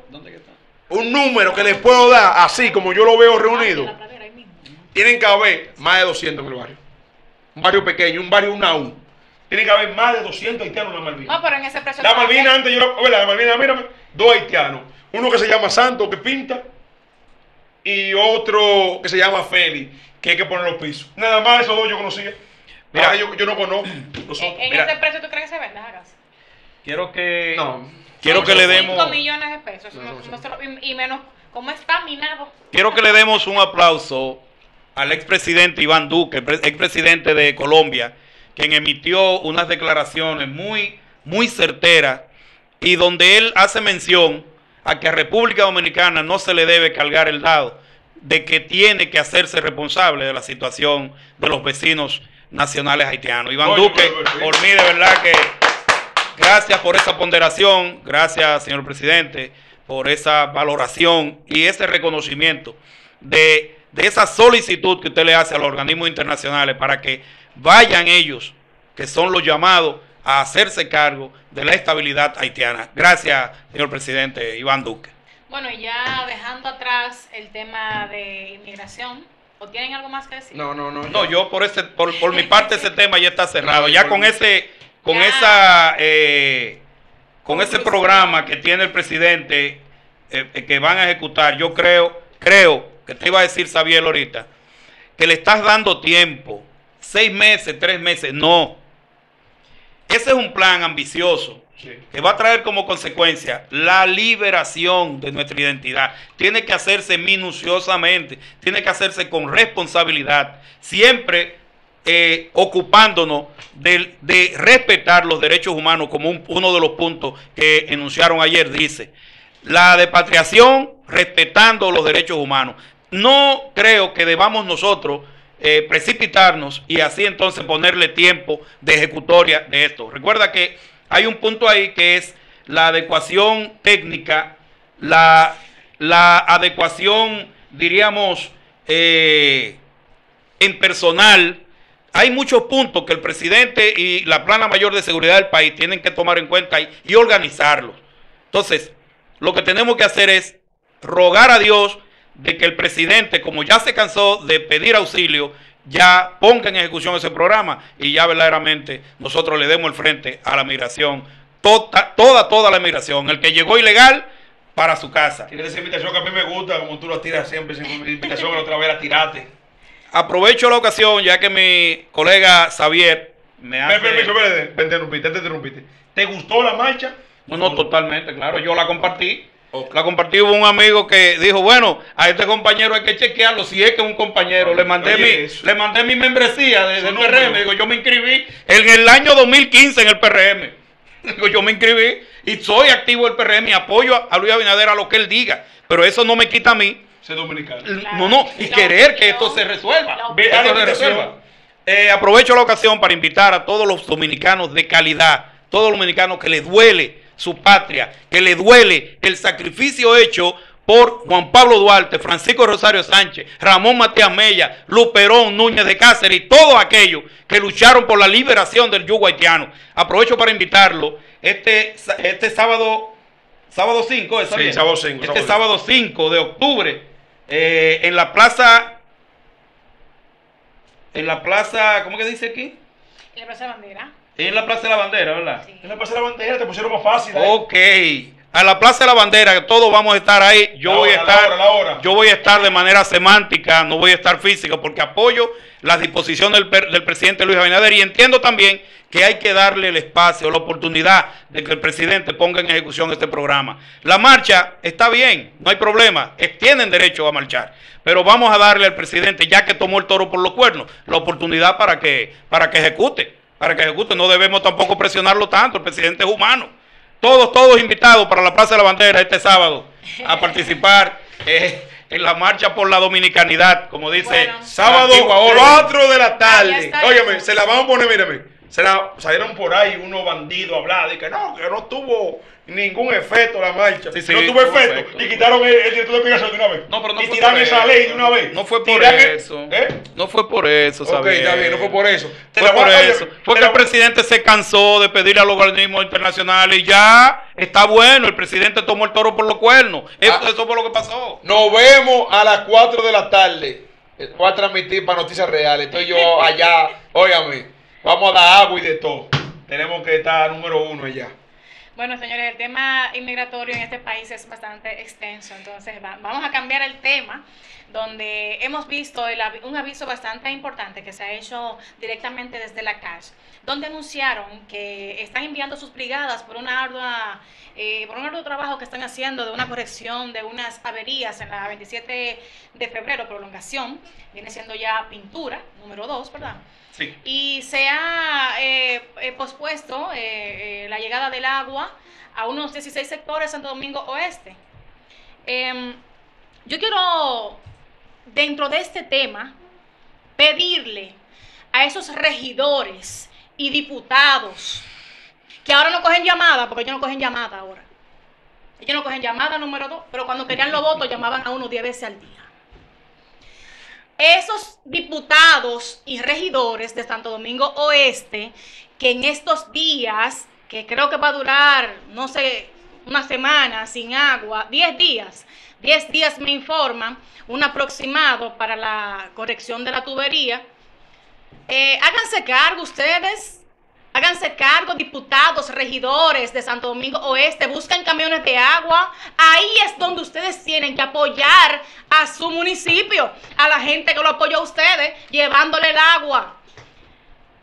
un número que les puedo dar, así como yo lo veo reunido, tienen que haber más de 200 en el barrio. Un barrio pequeño, un barrio UNAU. Tienen que haber más de 200 haitianos en la Malvina. No, pero en ese precio. La Malvina antes yo lo- la Malvina, mírame, dos haitianos. Uno que se llama Santo, que pinta, y otro que se llama Feli, que hay que poner los pisos. Nada más esos dos yo conocía. Mira, Ahora- yo, yo no conozco. En, Mira. ese precio, ¿tú crees que se vende esa casa? Quiero que. No. Quiero que le demos. 5 millones de pesos. No, no- no, no se lo- y, y menos, ¿cómo está minado? Quiero que le demos un aplauso al expresidente Iván Duque, pre- expresidente de Colombia, quien emitió unas declaraciones muy, muy certeras y donde él hace mención a que a República Dominicana no se le debe cargar el dado de que tiene que hacerse responsable de la situación de los vecinos nacionales haitianos. Iván Oye, Duque, pero, pero, por mí de verdad que Gracias por esa ponderación, gracias señor presidente por esa valoración y ese reconocimiento de, de esa solicitud que usted le hace a los organismos internacionales para que vayan ellos, que son los llamados a hacerse cargo de la estabilidad haitiana. Gracias, señor presidente Iván Duque. Bueno, y ya dejando atrás el tema de inmigración, ¿o tienen algo más que decir? No, no, no. No, yo por ese, por, por mi parte ese tema ya está cerrado. Ya con ese, con Ya. esa, eh, con ese programa que tiene el presidente eh, eh, que van a ejecutar, yo creo, creo que te iba a decir Xavier ahorita, que le estás dando tiempo, seis meses, tres meses, no. Ese es un plan ambicioso. Que va a traer como consecuencia la liberación de nuestra identidad. Tiene que hacerse minuciosamente, tiene que hacerse con responsabilidad, siempre eh, ocupándonos de, de respetar los derechos humanos como un- uno de los puntos que enunciaron ayer, dice. La depatriación respetando los derechos humanos. No creo que debamos nosotros eh, precipitarnos y así entonces ponerle tiempo de ejecutoria de esto. Recuerda que hay un punto ahí que es la adecuación técnica, la, la adecuación, diríamos, eh, en personal. Hay muchos puntos que el presidente y la plana mayor de seguridad del país tienen que tomar en cuenta y, y organizarlos. Entonces, lo que tenemos que hacer es rogar a Dios de que el presidente, como ya se cansó de pedir auxilio, ya ponga en ejecución ese programa y ya verdaderamente nosotros le demos el frente a la migración, toda, toda, toda la migración. El que llegó ilegal, para su casa. Tienes esa invitación que a mí me gusta, como tú la tiras siempre, sin invitación que otra vez la tiraste. Aprovecho la ocasión, ya que mi colega Xavier me hace... permiso, ven, te interrumpiste, te interrumpiste. ¿Te gustó la marcha? No, no, totalmente, claro. Yo la compartí. La compartí hubo un amigo que dijo, bueno, a este compañero hay que chequearlo, si es que es un compañero. Le mandé Oye, mi, eso. le mandé mi membresía de- Su del número. PRM. Digo, yo me inscribí en el año 2015 en el PRM. Digo, yo me inscribí y soy activo del PRM y apoyo a, a Luis Abinader a lo que él diga. Pero eso no me quita a mí Ser dominicano. Claro. no, no, y La querer que esto resuelva. se resuelva. Eh, aprovecho la ocasión para invitar a todos los dominicanos de calidad, todos los dominicanos que les duele su patria, que les duele el sacrificio hecho por Juan Pablo Duarte, Francisco Rosario Sánchez, Ramón Matías Mella, Luperón Núñez de Cáceres y todos aquellos que lucharon por la liberación del yugo haitiano. Aprovecho para invitarlo este, este sábado, sábado 5, ¿es Sí, bien? sábado 5, Este sábado sábado 5 de octubre, eh, en la plaza, en la plaza, ¿cómo que dice aquí? Y la plaza de bandera. En la plaza de la bandera, ¿verdad? Sí. En la plaza de la bandera te pusieron más fácil. ahí. Ok, a la plaza de la bandera, que todos vamos a estar ahí. Yo La voy a la estar, hora, la hora. yo voy a estar de manera semántica, no voy a estar física, porque apoyo las disposiciones del, del presidente Luis Abinader y entiendo también que hay que darle el espacio, la oportunidad de que el presidente ponga en ejecución este programa. La marcha está bien, no hay problema, eh, tienen derecho a marchar, pero vamos a darle al presidente, ya que tomó el toro por los cuernos, la oportunidad para que, para que ejecute, para que ejecute. No debemos tampoco presionarlo tanto, el presidente es humano. todos, todos invitados para la Plaza de la Bandera este sábado a participar eh, en la marcha por la dominicanidad, como dice Bueno. Sábado, antigua orden. 4 de la tarde. Óyeme, se la vamos a poner, mírame. Se la salieron por ahí unos bandidos a hablar de que no, que no tuvo ningún efecto la marcha. Sí, sí, no tuvo efecto. efecto. Y quitaron el, el director de migración de una vez. No, pero no y fue tiraron por esa eso. ley de una vez. No fue por Tiran el- eso. ¿Eh? No fue por eso, Ok, Xavier. está bien, no fue por eso. Fue por eso. Porque la- el presidente se cansó de pedir a los organismos internacionales y ya está bueno. El presidente tomó el toro por los cuernos. Eso, Ah. eso fue lo que pasó. Nos vemos a las 4 de la tarde. Eh, Voy a transmitir para Noticias Reales. Estoy yo allá. Óigame, vamos a dar agua y de todo. Tenemos que estar número uno allá. Bueno, señores, el tema inmigratorio en este país es bastante extenso, entonces va- vamos a cambiar el tema, donde hemos visto un aviso bastante importante que se ha hecho directamente desde la CAS, donde anunciaron que están enviando sus brigadas por una ardua, eh, por un arduo trabajo que están haciendo de una corrección de unas averías en la 27 de febrero, prolongación, viene siendo ya pintura, número 2, ¿verdad? Y se ha eh, eh, pospuesto eh, la llegada del agua a unos 16 sectores de Santo Domingo Oeste. Em, yo quiero, dentro de este tema, pedirle a esos regidores y diputados que ahora no cogen llamada, porque ellos no cogen llamada ahora. Ellos no cogen llamada número dos, pero cuando querían los votos llamaban a uno 10 veces al día esos diputados y regidores de Santo Domingo Oeste que en estos días, que creo que va a durar, no sé, una semana sin agua, 10 días, 10 días me informan, un aproximado para la corrección de la tubería, eh, háganse cargo ustedes, háganse cargo diputados, regidores de Santo Domingo Oeste, buscan camiones de agua. Ahí es donde ustedes tienen que apoyar a su municipio, a la gente que lo apoyó a ustedes, llevándole el agua.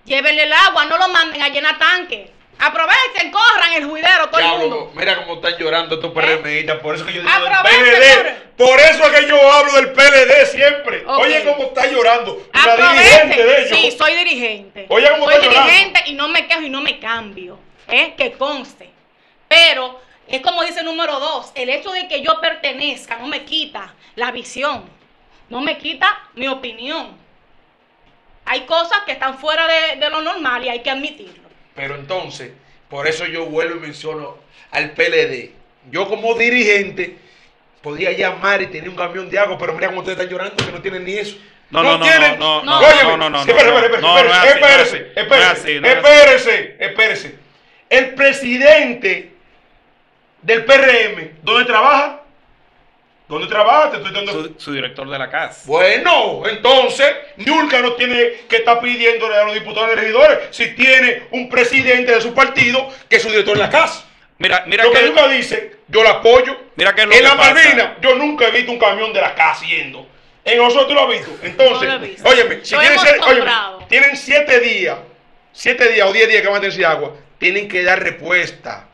Llévenle el agua, no lo manden a llenar tanque. Aprovechen, corran el juidero todo el mundo. mira cómo están llorando estos PRMistas, por eso que yo digo del PLD. Por eso es que yo hablo del PLD siempre. Oye cómo está llorando la dirigente de Aprovechen. ellos. Sí, soy dirigente. Oye, ¿cómo soy está llorando? dirigente y no me quejo y no me cambio. ¿eh? Que conste. Pero es como dice el número dos, el hecho de que yo pertenezca no me quita la visión, no me quita mi opinión. Hay cosas que están fuera de, de lo normal y hay que admitirlo. Pero entonces, por eso yo vuelvo y menciono al PLD. Yo como dirigente podía llamar y tener un camión de agua, pero mira cómo ustedes están llorando que no tienen ni eso. No, no, no, tienen- no, no, no, no, no, espérese, no, espérese, espérese, espérese. El presidente del PRM, ¿dónde trabaja? ¿Dónde trabaja? Te estoy dando... Su, su director de la casa. Bueno, entonces, Nulca no tiene que estar pidiéndole a los diputados y regidores si tiene un presidente de su partido que es su director en la casa. Mira, mira lo que que Nulca dice, yo lo apoyo. Mira qué es lo en que la. Malvina, yo nunca he visto un camión de la casa yendo. En nosotros lo has visto. Entonces, No lo he visto. óyeme, si tienen, siete- óyeme, tienen siete días, siete días o diez días que van a tener sin agua, tienen que dar respuesta.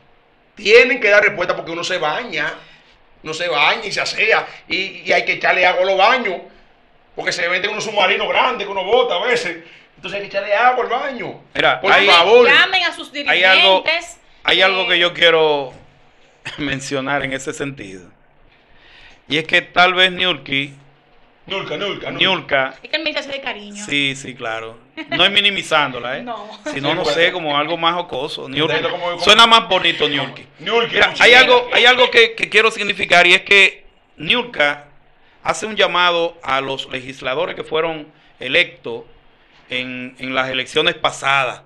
Tienen que dar respuesta porque uno se baña, no se baña y se asea y, y hay que echarle agua a los baños. Porque se venden unos submarinos grandes que uno bota a veces. Entonces hay que echarle agua al baño. Mira, por hay- favor. Llamen a sus hay algo, hay algo que yo quiero mencionar en ese sentido. Y es que tal vez Niurki, Nulca, Nulca, Nulca. Es que él me dice de cariño. sí, sí, claro. No es minimizándola, ¿eh? No. Si no, no sé, bueno. como algo más jocoso. Suena más bonito, Niurki. Nulca, Mira, Nulca. hay algo, hay algo que, que quiero significar y es que Niurka hace un llamado a los legisladores que fueron electos en, en las elecciones pasadas.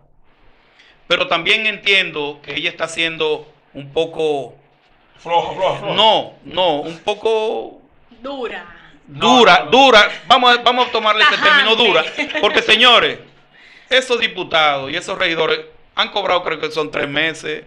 Pero también entiendo que ella está siendo un poco, Floja, floja, floja. no, no, un poco Dura. Dura, no, no. dura. Vamos a, vamos a tomarle ese Tajante. término dura. Porque señores, esos diputados y esos regidores han cobrado creo que son tres meses.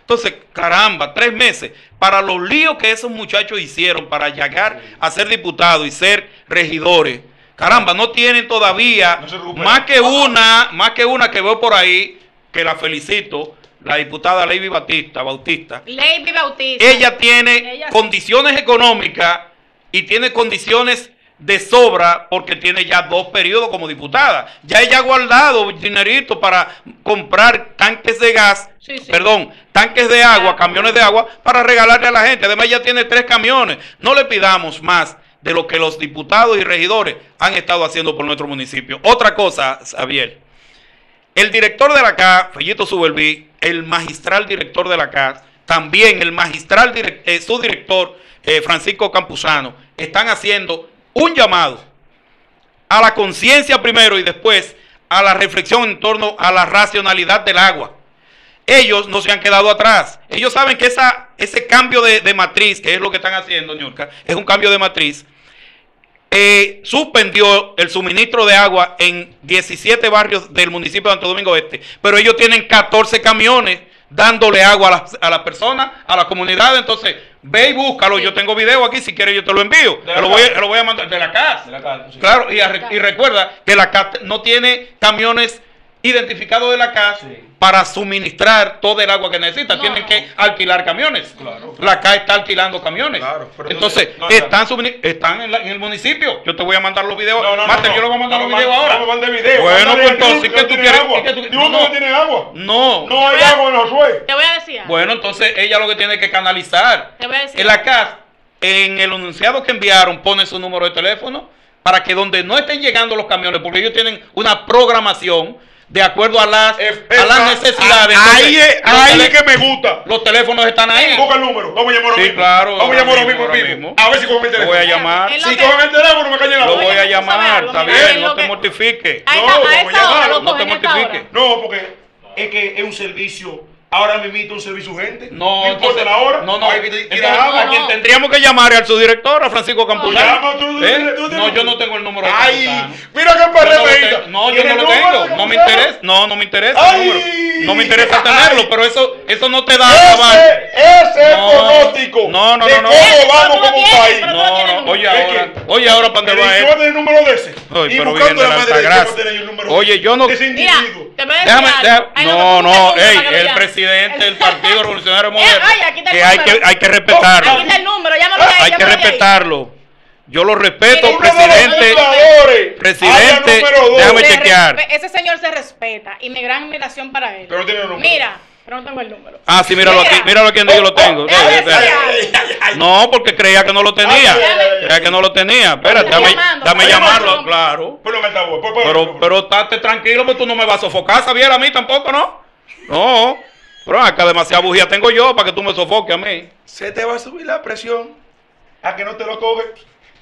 Entonces, caramba, tres meses para los líos que esos muchachos hicieron para llegar a ser diputados y ser regidores. Caramba, no tienen todavía No más que una, más que una que veo por ahí, que la felicito, la diputada Lady Batista, Bautista. Lady Bautista. Ella tiene Ella condiciones económicas y tiene condiciones de sobra porque tiene ya dos periodos como diputada. Ya ella ha guardado dinerito para comprar tanques de gas, Sí, sí. perdón, tanques de agua, camiones de agua para regalarle a la gente. Además ya tiene tres camiones. No le pidamos más de lo que los diputados y regidores han estado haciendo por nuestro municipio. Otra cosa, Javier. El director de la CAS, Fellito Subelví, el magistral director de la CAS, también el magistral eh, su director, eh, Francisco Campuzano, están haciendo un llamado a la conciencia primero y después a la reflexión en torno a la racionalidad del agua. Ellos no se han quedado atrás. Ellos saben que esa, ese cambio de, de matriz, que es lo que están haciendo, Ñurka, es un cambio de matriz, eh, suspendió el suministro de agua en 17 barrios del municipio de Santo Domingo Este, pero ellos tienen 14 camiones dándole agua a las, a las personas, a la comunidad. Entonces, ve y búscalo. Yo tengo video aquí, si quieres yo te lo envío. La Te lo, voy, casa. lo voy a mandar de la casa. De la casa, sí. Claro, y, a- y recuerda que la CAS no tiene camiones identificados de la CAS Sí. para suministrar todo el agua que necesita. No. Tienen que alquilar camiones. Claro. La CAS está alquilando camiones. Claro, pero Entonces, no, no. están, están en, la- en el municipio. Yo te voy a mandar los videos. No, no, no, Mate, no. yo le voy a mandar No, los videos ahora. no me. Bueno, pues entonces, ¿qué tú quieres? agua. ¿Y qué tú- Dios no. que no tiene agua. No. No hay agua en Josué. Te voy a decir. Bueno, entonces ella lo que tiene que canalizar. Te voy a decir En la. CAS, en el enunciado que enviaron, pone su número de teléfono para que donde no estén llegando los camiones, porque ellos tienen una programación de acuerdo a las, a las necesidades. Ahí es, ahí es que me gusta. Los teléfonos están ahí. Busca el número. Vamos a llamar ahora Sí, mismo. claro, Vamos a llamar ahora mismo, mismo. mismo. A ver si cogen el Lo teléfono. voy a llamar. Lo Si que- cogen el teléfono, me callen la Lo boca. voy a llamar, está bien, en no lo te que- mortifiques. No, lo no te mortifiques. No, porque es que es un servicio. Ahora mismo un servicio urgente. No, no importa la hora. No, no. Hay que ir a Entonces, agua. a quien tendríamos que llamar al subdirector, a Francisco Campuzano. Llama, tú, tú, ¿Eh? tú, tú, No, yo no tengo el número de Ay, Campuzano. mira qué Yo no, yo ¿Tiene no lo tengo. No me interesa. No, no me interesa el número. No me interesa Ay. tenerlo, pero eso, eso no te da. Ese, ese No. es pronóstico. No, no, no, no. cómo vamos como tienes, país. No, no oye ahora, oye ahora para dónde va él. el número de ese. Ay, y pero buscando la madre de Oye, yo no- de ese Mira, individuo. te voy a decir no, no, ey, el llames. Presidente del Partido Revolucionario Eh, Moderno, ay, aquí está el que hay que, hay que respetarlo. Aquí está el número, llámalo ahí, Hay que respetarlo. Yo lo respeto, Mire, presidente. presidente, déjame chequear. Ese señor se respeta y mi gran admiración para él. Pero no tiene el número. Mira, pero no tengo el número. Ah, sí, míralo Mira. aquí, míralo aquí donde yo lo tengo. decir No, porque creía que no lo tenía. Creía que no lo tenía. Espérate, Está dame, dame llamarlo, claro. Ponlo en Pero, altavoz. pero estate tranquilo, porque tú no me vas a sofocar, Xavier, a mí tampoco, ¿no? No. Pero acá demasiada bujía tengo yo para que tú me sofoques a mí. Se te va a subir la presión. A que no te lo coge.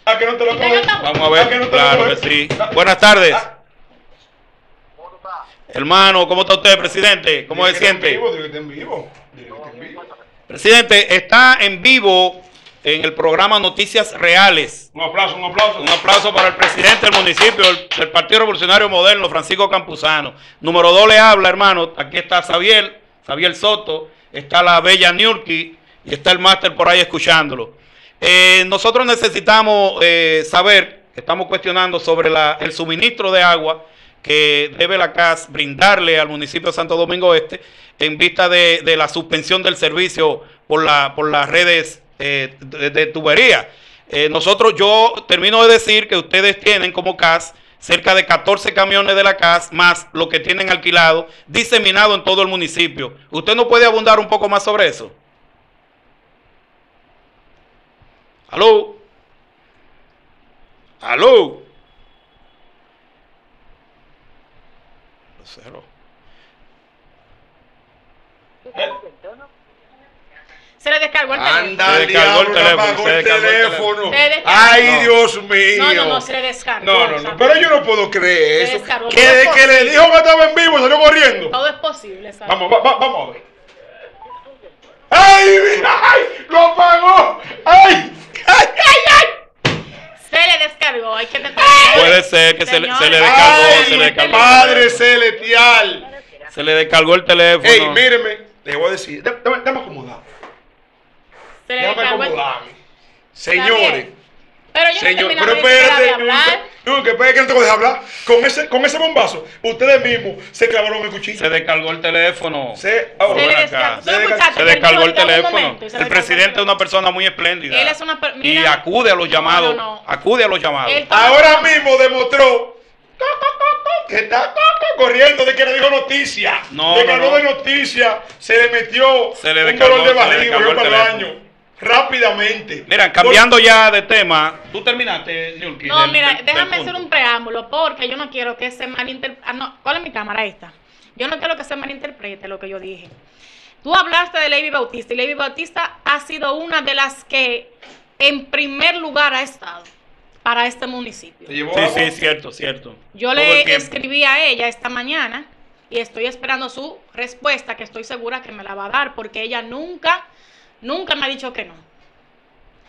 A que no te lo coge. Vamos a que no ver. te lo Claro coge. que sí. Buenas tardes. Ah, Hermano, ¿cómo está usted, presidente? ¿Cómo se en siente? vivo, en vivo. En. Presidente, está en vivo en el programa Noticias Reales. Un aplauso, un aplauso. Un aplauso para el presidente del municipio del, del Partido Revolucionario Moderno, Francisco Campuzano. Número dos le habla, hermano. Aquí está Xavier, Xavier Soto, está la bella Niurki y está el máster por ahí escuchándolo. Eh, nosotros necesitamos eh, saber, estamos cuestionando sobre el suministro de agua que debe la CAS brindarle al municipio de Santo Domingo Este en vista de, de la suspensión del servicio por, la, por las redes eh, de, de tubería. Eh, nosotros, yo termino de decir que ustedes tienen como CAS cerca de 14 camiones de la CAS más lo que tienen alquilado, diseminado en todo el municipio. ¿Usted no puede abundar un poco más sobre eso? ¿Aló? ¿Aló? Cero. Se le descargó el teléfono. Anda, Se descargó el teléfono, apagó se el descargó el teléfono. Ay, No. Dios mío. No, no, no, se le descargó. No, no, no, pero yo no puedo creer Se eso. descargó, Que de que le dijo que estaba en vivo salió corriendo. Todo es posible, ¿sabes? Vamos, va- va- vamos a ver. ¡Ay, mira! ¡Ay! ¡Lo apagó! ¡Ay! ¡Ay, ay, ay! Se le descargó, hay que tener. Puede ser que se le, se le Señores. descargó, ¡Ay, se le descargó. Padre celestial! Se le descargó el teléfono. Ey, míreme, le voy a decir, dame, acomodar. Se le Déjame descargó el acomodarme. Señores. Pero yo no señor, termino pero siquiera de espérate, hablar. Nunca, No, que no te dejar hablar. Con ese, con ese bombazo, ustedes mismos se clavaron el cuchillo. Se descargó el teléfono. Se, ah, Se descargó. ¿Tú Se descargó. Se el teléfono. momento El presidente es una persona muy espléndida. Él es una per- y acude a los No, llamados. no, no. Acude a los llamados. Ahora mismo demostró que está corriendo de que le dijo noticia. No, de que no, no. de noticia, se le metió Se le un descargó- dolor de barriga, para el. Rápidamente. Mira, cambiando ya de tema, tú terminaste, Yulki, No, del- mira, del- déjame hacer un preámbulo porque yo no quiero que se malinterprete. Ah, no, ¿cuál es mi cámara esta? Yo no quiero que se malinterprete lo que yo dije. Tú hablaste de Lady Bautista y Lady Bautista ha sido una de las que en primer lugar ha estado para este municipio. ¿Te llevó Sí, sí, cierto, cierto. Yo Todo le escribí a ella esta mañana y estoy esperando su respuesta, que estoy segura que me la va a dar, porque ella nunca, nunca me ha dicho que no.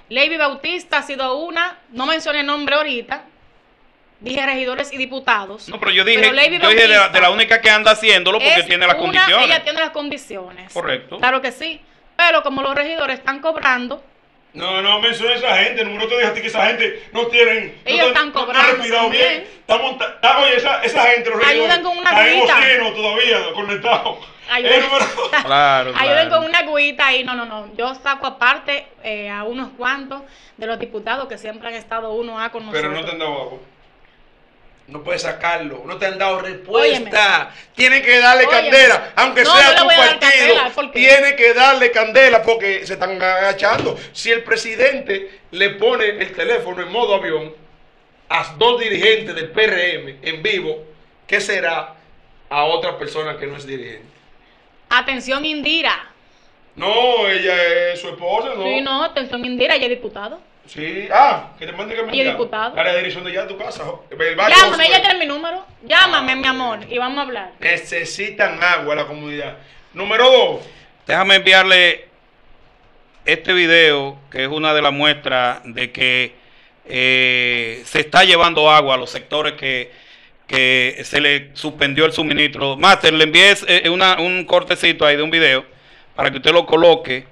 Lady Bautista ha sido una, no mencioné nombre ahorita, dije regidores y diputados. No, pero yo dije, Pero Lady yo dije de, la, Bautista de la única que anda haciéndolo porque tiene las una- condiciones. Ella tiene las condiciones. Correcto. Claro que sí. Pero como los regidores están cobrando, No, no menciones a esa gente. No te dejaste que esa gente no tienen. no Ellos están no cobrando respirado también. bien. Están monta- está- oye, esa, esa gente, los Ayuden regidores, con una agüita. Todavía conectados. Ayuden. Eh, Claro, Ayuden claro. con una agüita y no, no, no. Yo saco aparte eh, a unos cuantos de los diputados que siempre han estado uno a con nosotros. Pero no te han dado agua. No puedes sacarlo, no te han dado respuesta. Tienen que darle Óyeme. candela, aunque No, sea no tu partido. Tiene que darle candela porque se están agachando. Si el presidente le pone el teléfono en modo avión a dos dirigentes del PRM en vivo, ¿qué será a otra persona que no es dirigente? Atención Indira. No, ella es su esposa, ¿no? Sí, no, atención Indira, ella es diputado. Sí, ah, que te mande que me llame. diputado. A la dirección de allá de tu casa. El barrio Llámame, ella tiene mi número. Llámame, Ah, mi amor, y vamos a hablar. Necesitan agua la comunidad. Número dos. Déjame enviarle este video, que es una de las muestras de que eh, se está llevando agua a los sectores que, que se le suspendió el suministro. Master, le envié eh, una- un cortecito ahí de un video para que usted lo coloque.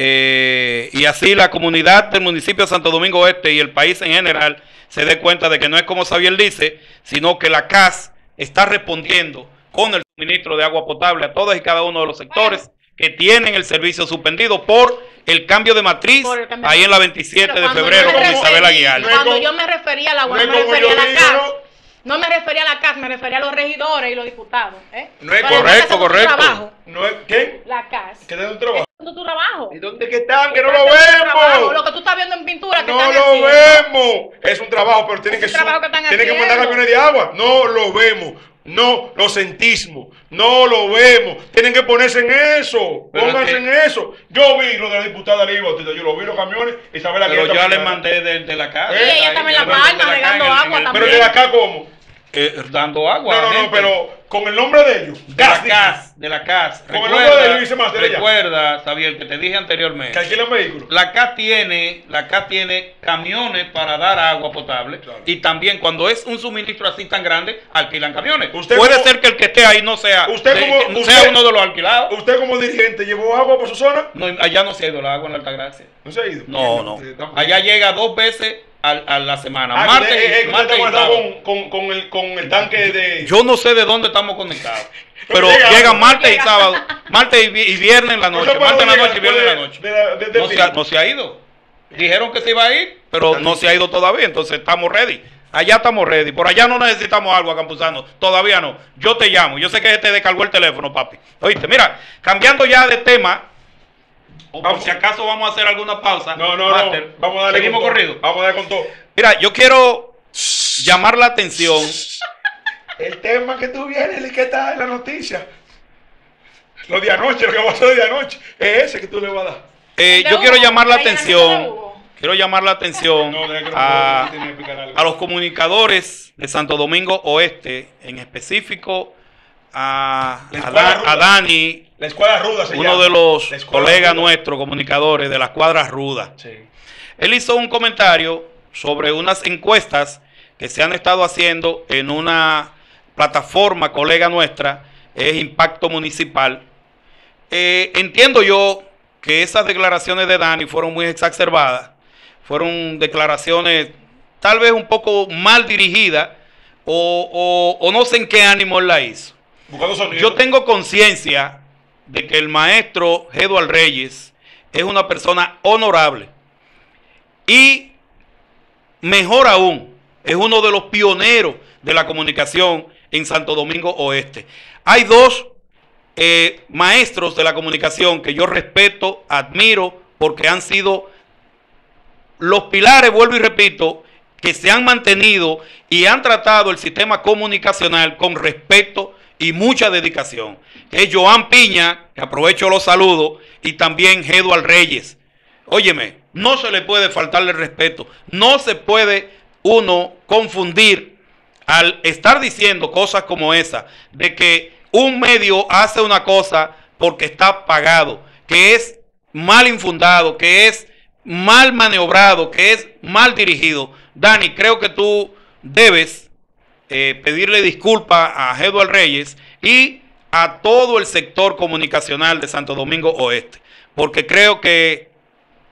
Eh, y así la comunidad del municipio de Santo Domingo Este y el país en general se dé cuenta de que no es como Xavier dice, sino que la CAS está respondiendo con el suministro de agua potable a todos y cada uno de los sectores que tienen el servicio suspendido por el cambio de matriz ahí en la matriz. 27 Pero de febrero con Isabel es Cuando yo me refería al agua, no me refería a la CAS. ¿no? Me refería a la CAS, me refería a los regidores y los diputados. ¿eh? No es correcto, correcto. trabajo. No es, ¿Quién? La CAS. Que un trabajo. Haciendo tu trabajo. ¿Y dónde que están? Que no lo trabajo. Lo vemos. que tú estás viendo en pintura que No están lo haciendo. vemos. Es un trabajo, pero tienen Es que, un trabajo que están tienen que mandar camiones de agua. No lo vemos. No lo sentimos. No lo vemos. Tienen que ponerse en eso. Pero Pónganse es en que- eso. Yo vi lo de la diputada Ley Bautista. Yo lo vi los camiones. Isabel Pero Aguiar yo también. le mandé de, de la casa. Sí, ella estaba en yo La Palma regando el- agua el- Pero también. de acá, ¿cómo? eh, dando agua. No, no, no, pero con el nombre de ellos. De la Gas. CAS, de la CAS. Con el nombre de ellos dice más de recuerda, Xavier, que te dije Que anteriormente. alquilan vehículos. La CAS tiene, la CAS tiene camiones para dar agua potable Claro. y también cuando es un suministro así tan grande, alquilan camiones. Usted Puede como- ser que el que esté ahí no sea, Usted de- como- que usted- sea uno de los alquilados. ¿Usted como dirigente llevó agua por su zona? No, allá no se ha ido la agua en la Altagracia. No se ha ido. No, no. Allá llega dos veces al- a, la semana. Ah, martes, eh, eh, martes con, con, con, el, con el tanque de... Yo no sé de dónde estamos conectados. Pero llega llega martes y sábado. Martes y, vi- y viernes en la No noche. se puede Martes en la noche y viernes en la noche. de- de- de- de- No se, ha, no se ha ido. Dijeron que se iba a ir, pero no se ha ido todavía. Entonces estamos ready. Allá estamos ready. Por allá no necesitamos agua, Campuzano. Todavía no. Yo te llamo. Yo sé que te descargó el teléfono, papi. Oíste, mira, cambiando ya de tema. O por si acaso vamos a hacer alguna pausa. No, no, Master, no. Vamos a darle Seguimos con corrido. Vamos a darle con todo. Mira, yo quiero llamar la atención. El tema que tú vienes, el que está en la noticia. Lo de anoche, lo que pasó de anoche. Es ese que tú le vas a dar. Eh, ¿De yo quiero llamar la ¿Hay una nota de atención. Quiero llamar la atención No, a, a los comunicadores de Santo Domingo Oeste, en específico a Dani, La escuela ruda se uno llama. de los La colegas ruda. nuestros comunicadores de las cuadras rudas. Sí. Él hizo un comentario sobre unas encuestas que se han estado haciendo en una plataforma colega nuestra, es Impacto Municipal. Eh, entiendo yo que esas declaraciones de Dani fueron muy exacerbadas, fueron declaraciones tal vez un poco mal dirigida o, o- o no sé en qué ánimo él la hizo. Yo tengo conciencia de que el maestro Eduardo Reyes es una persona honorable y mejor aún, es uno de los pioneros de la comunicación en Santo Domingo Oeste. Hay dos eh, maestros de la comunicación que yo respeto, admiro, porque han sido los pilares, vuelvo y repito, que se han mantenido y han tratado el sistema comunicacional con respeto y mucha dedicación. Que es Joan Piña, que aprovecho los saludos, y también Eduard Reyes. Óyeme, no se le puede faltarle respeto, no se puede uno confundir al estar diciendo cosas como esa, de que un medio hace una cosa porque está pagado, que es mal infundado, que es mal maniobrado, que es mal dirigido. Dani, creo que tú debes eh, pedirle disculpas a Eduardo Reyes y a todo el sector comunicacional de Santo Domingo Oeste, porque creo que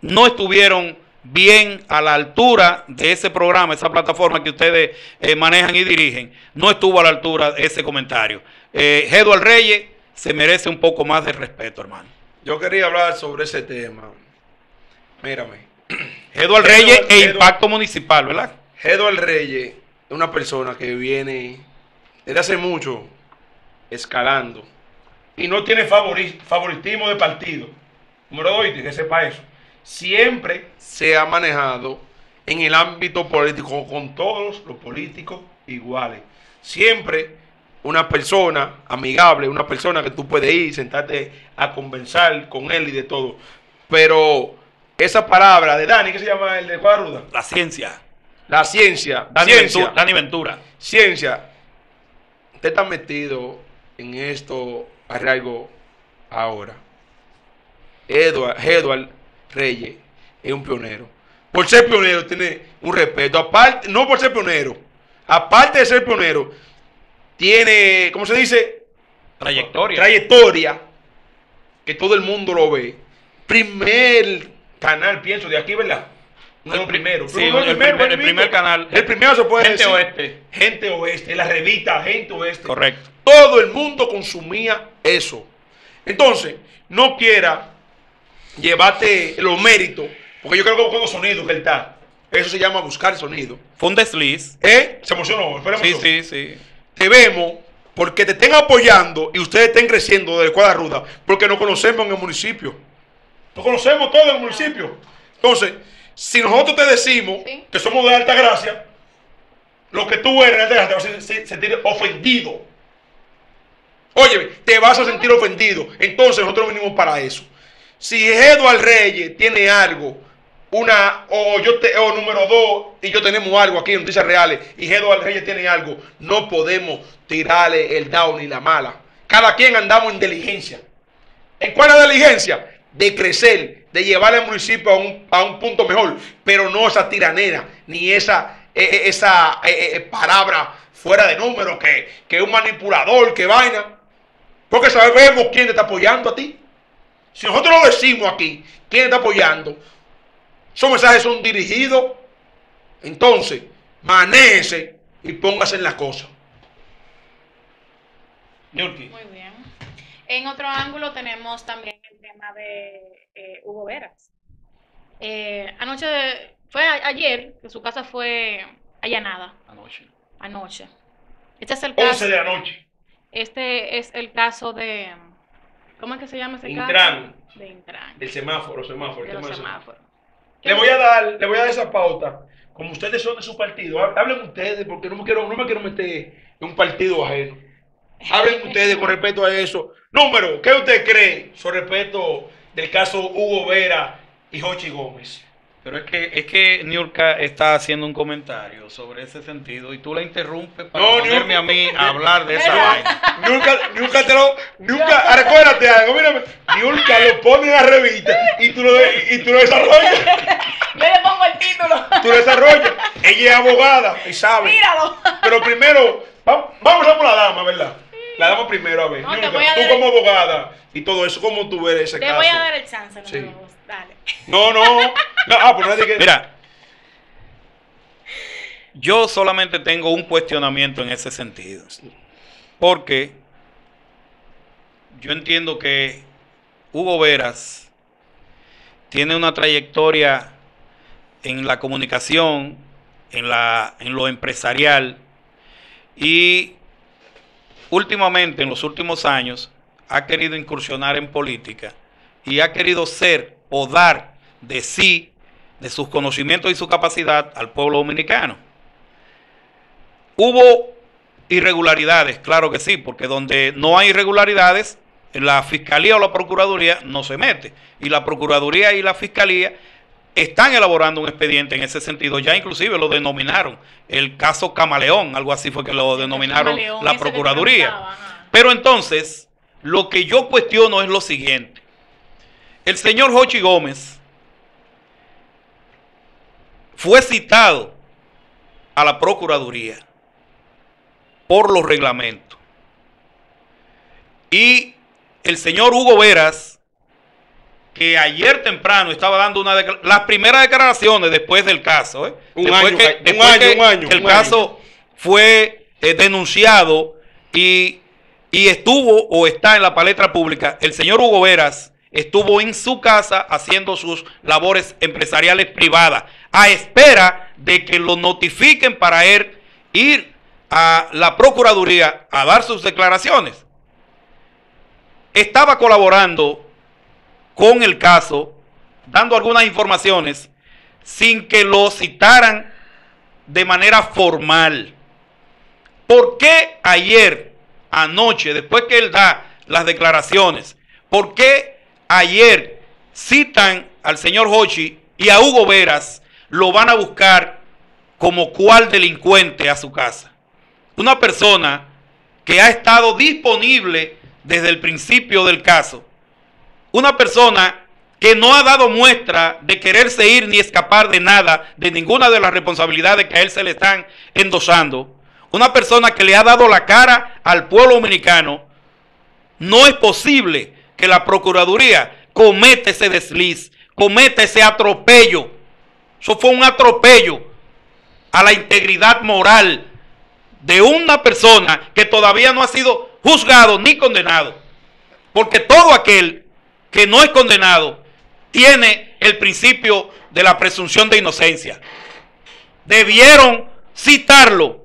no estuvieron bien a la altura de ese programa, esa plataforma que ustedes eh, manejan y dirigen, no estuvo a la altura de ese comentario. Eh, Eduardo Reyes se merece un poco más de respeto, hermano. Yo quería hablar sobre ese tema. Mírame. Eduardo Reyes e Impacto Municipal, ¿verdad? Eduardo Reyes es una persona que viene desde hace mucho escalando y no tiene favori- favoritismo de partido. Número dos, y que sepa eso. Siempre se ha manejado en el ámbito político con todos los políticos iguales. Siempre una persona amigable, una persona que tú puedes ir, sentarte a conversar con él y de todo. Pero esa palabra de Dani, ¿qué se llama el de Cuadruda? La ciencia. La ciencia, Dani, ciencia, Ventura, Dani Ventura. ciencia. Usted está metido en esto arraigo ahora. Edward, Edward Reyes es un pionero. Por ser pionero tiene un respeto. Aparte, no por ser pionero, aparte de ser pionero, tiene, ¿cómo se dice? Trayectoria. Trayectoria. Que todo el mundo lo ve. Primer canal, pienso, de aquí, ¿verdad? No el primero. Sí, no el primer- el primer canal. El primero se puede Gente decir. Oeste. Gente Oeste, la revista Gente Oeste. Correcto. Todo el mundo consumía eso. Entonces, no quiera llevarte los méritos, porque yo creo que buscando sonido que él está. Eso se llama buscar sonido. Fue un desliz. ¿Eh? Se emocionó, espera Sí, sí, sí. Te vemos porque te estén apoyando y ustedes estén creciendo de Cuadra Ruda, porque nos conocemos en el municipio. Nos conocemos todos en el municipio. Entonces, si nosotros te decimos Sí. que somos de alta gracia, lo que tú eres de alta gracia te vas a se- sentir ofendido. Oye, te vas a sentir ofendido. Entonces nosotros venimos para eso. Si Eduardo Reyes tiene algo, una, o yo te, o número dos, y yo tenemos algo aquí en Noticias Reales, y Eduardo Reyes tiene algo, no podemos tirarle el down ni la mala. Cada quien andamos en diligencia. ¿En cuál es la diligencia? De crecer, de llevar al municipio a un, a un punto mejor, pero no esa tiranera, ni esa, eh, eh, esa eh, palabra fuera de número, que, que un manipulador, que vaina. Porque sabemos quién está apoyando a ti. Si nosotros lo decimos aquí, quién está apoyando, esos mensajes son dirigidos. Entonces, manéjese y póngase en las cosas. Muy bien. En otro ángulo tenemos también el tema de eh, Hugo Veras. Eh, anoche, fue a- ayer que su casa fue allanada, Anoche. anoche. Este es el caso, 11 de la noche. este es el caso de, ¿cómo es que se llama ese Intran. caso? De Intran, Del semáforo, semáforo. el de los semáforos. Le voy a dar, le voy a dar esa pauta. Como ustedes son de su partido, hab- hablen ustedes, porque no me quiero, no me quiero meter en un partido ajeno. Hablen ustedes con respecto a eso. Número, ¿qué usted cree sobre respecto del caso Hugo Vera y Jochi Gómez? Pero es que, es que Niurka está haciendo un comentario sobre ese sentido y tú la interrumpes para No, ponerme Niurka- a mí a hablar de esa vaina. Nunca, nunca te lo, nunca, recuérdate algo, mírame, nunca lo ponen en la revista y tú lo, y tú lo desarrollas, Yo le pongo el título. tú lo desarrollas. Ella es abogada y sabe. Míralo. Pero primero, va- vamos a por la dama, ¿verdad? La dama primero, a ver. No, te Niurka, voy a tú dar- como abogada y todo eso, ¿cómo tú ves ese Te caso? voy a dar el chance, no Sí. me Dale. No, no. no ah, pues no es de que... Mira, Yo solamente tengo un cuestionamiento en ese sentido. Porque yo entiendo que Hugo Veras tiene una trayectoria en la comunicación, en, la, en lo empresarial y últimamente, en los últimos años, ha querido incursionar en política y ha querido ser o dar de sí, de sus conocimientos y su capacidad al pueblo dominicano. Hubo irregularidades, claro que sí, porque donde no hay irregularidades, la Fiscalía o la Procuraduría no se mete. Y la Procuraduría y la Fiscalía están elaborando un expediente en ese sentido. Ya inclusive lo denominaron el caso Camaleón, algo así fue que lo denominaron Camaleón, la Procuraduría. Pero entonces, lo que yo cuestiono es lo siguiente. El señor Jochi Gómez fue citado a la Procuraduría por los reglamentos. Y el señor Hugo Veras, que ayer temprano estaba dando una las primeras declaraciones después del caso, ¿eh? Un después año, que, un año, que un año, el un caso fue eh, denunciado y, y estuvo o está en la palestra pública, el señor Hugo Veras estuvo en su casa haciendo sus labores empresariales privadas, a espera de que lo notifiquen para él ir a la Procuraduría a dar sus declaraciones. Estaba colaborando con el caso, dando algunas informaciones, sin que lo citaran de manera formal. ¿Por qué ayer, anoche, después que él da las declaraciones, por qué ayer citan al señor Hochi y a Hugo Veras, lo van a buscar como cual delincuente a su casa? Una persona que ha estado disponible desde el principio del caso. Una persona que no ha dado muestra de quererse ir ni escapar de nada, de ninguna de las responsabilidades que a él se le están endosando. Una persona que le ha dado la cara al pueblo dominicano. No es posible que la Procuraduría cometa ese desliz, cometa ese atropello. Eso fue un atropello a la integridad moral de una persona que todavía no ha sido juzgado ni condenado. Porque todo aquel que no es condenado tiene el principio de la presunción de inocencia. Debieron citarlo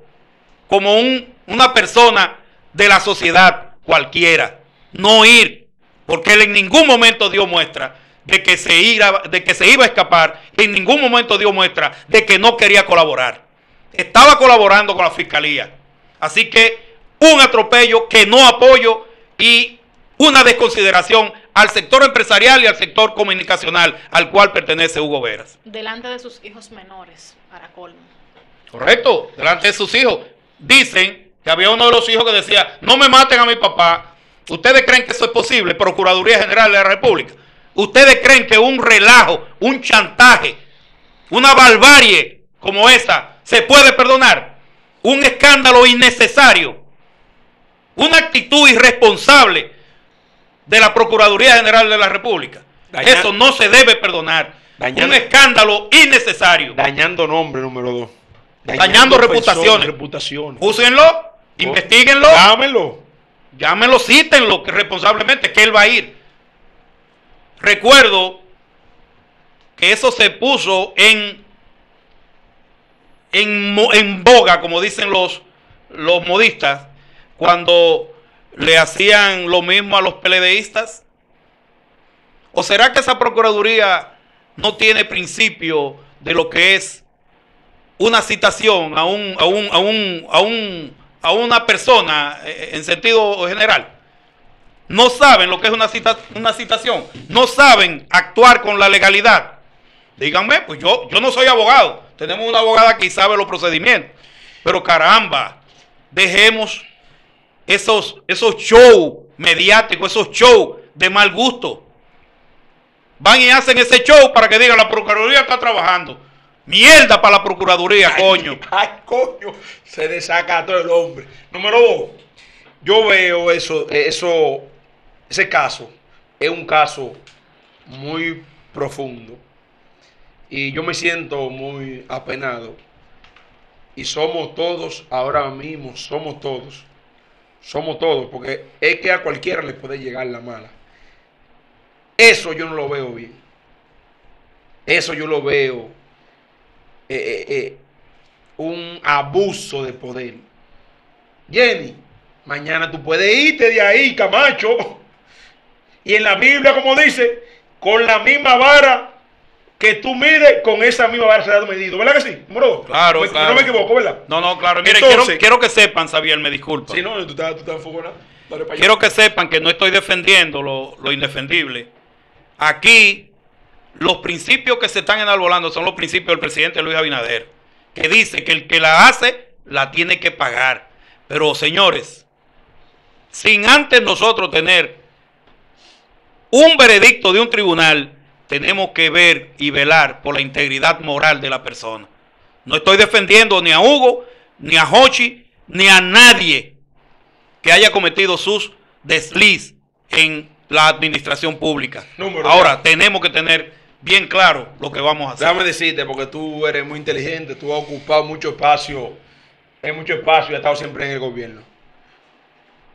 como un- una persona de la sociedad cualquiera, no ir, porque él en ningún momento dio muestra de que se iba, de que se iba a escapar, en ningún momento dio muestra de que no quería colaborar. Estaba colaborando con la fiscalía. Así que un atropello que no apoyo y una desconsideración al sector empresarial y al sector comunicacional al cual pertenece Hugo Veras. Delante de sus hijos menores, para colmo. Correcto, delante de sus hijos. Dicen que había uno de los hijos que decía, no me maten a mi papá. ¿Ustedes creen que eso es posible? Procuraduría General de la República. ¿Ustedes creen que un relajo, un chantaje, una barbarie como esa se puede perdonar? Un escándalo innecesario, una actitud irresponsable de la Procuraduría General de la República. Eso no se debe perdonar. Dañar- Un escándalo innecesario. Dañando nombre número dos. Dañando reputaciones. personas, reputaciones. Júzguenlo, investiguenlo, Dámelo. llámenlo, cítenlo que responsablemente que él va a ir. Recuerdo que eso se puso en, en, en boga, como dicen los, los modistas, cuando le hacían lo mismo a los peledeístas. ¿O será que esa Procuraduría no tiene principio de lo que es una citación a un, a un, a un, a un, a una persona eh, en sentido general. No saben lo que es una, cita, una citación. No saben actuar con la legalidad. Díganme, pues yo, yo no soy abogado. Tenemos una abogada que sabe los procedimientos. Pero caramba, dejemos esos, esos shows mediáticos, esos shows de mal gusto. Van y hacen ese show para que digan la Procuraduría está trabajando. Mierda para la Procuraduría, coño. Ay, coño. Se desacató el hombre. Número dos. Yo veo eso, eso, ese caso. Es un caso muy profundo. Y yo me siento muy apenado. y somos todos, ahora mismo somos todos, somos todos, porque es que a cualquiera le puede llegar la mala. Eso yo no lo veo bien. Eso yo lo veo eh, eh, eh, un abuso de poder. Jenny, mañana tú puedes irte de ahí, Camacho. Y en la Biblia, como dice, con la misma vara que tú mides, con esa misma vara será medido. ¿Verdad que sí? Moro? Claro, Me- claro. No me equivoco, ¿verdad? No, no, claro. Mire, Entonces- quiero, quiero que sepan, Xavier, me disculpa. Sí, no, tú estás, tú estás. Quiero que sepan que no estoy defendiendo lo, lo indefendible. Aquí, los principios que se están enarbolando son los principios del presidente Luis Abinader, que dice que el que la hace, la tiene que pagar. Pero, señores, sin antes nosotros tener un veredicto de un tribunal, tenemos que ver y velar por la integridad moral de la persona. No estoy defendiendo ni a Hugo, ni a Hochi, ni a nadie que haya cometido sus desliz en la administración pública. Número, Ahora, ya. tenemos que tener bien claro lo que vamos a hacer. Déjame decirte, porque tú eres muy inteligente, tú has ocupado mucho espacio, hay mucho espacio y has estado siempre en el gobierno.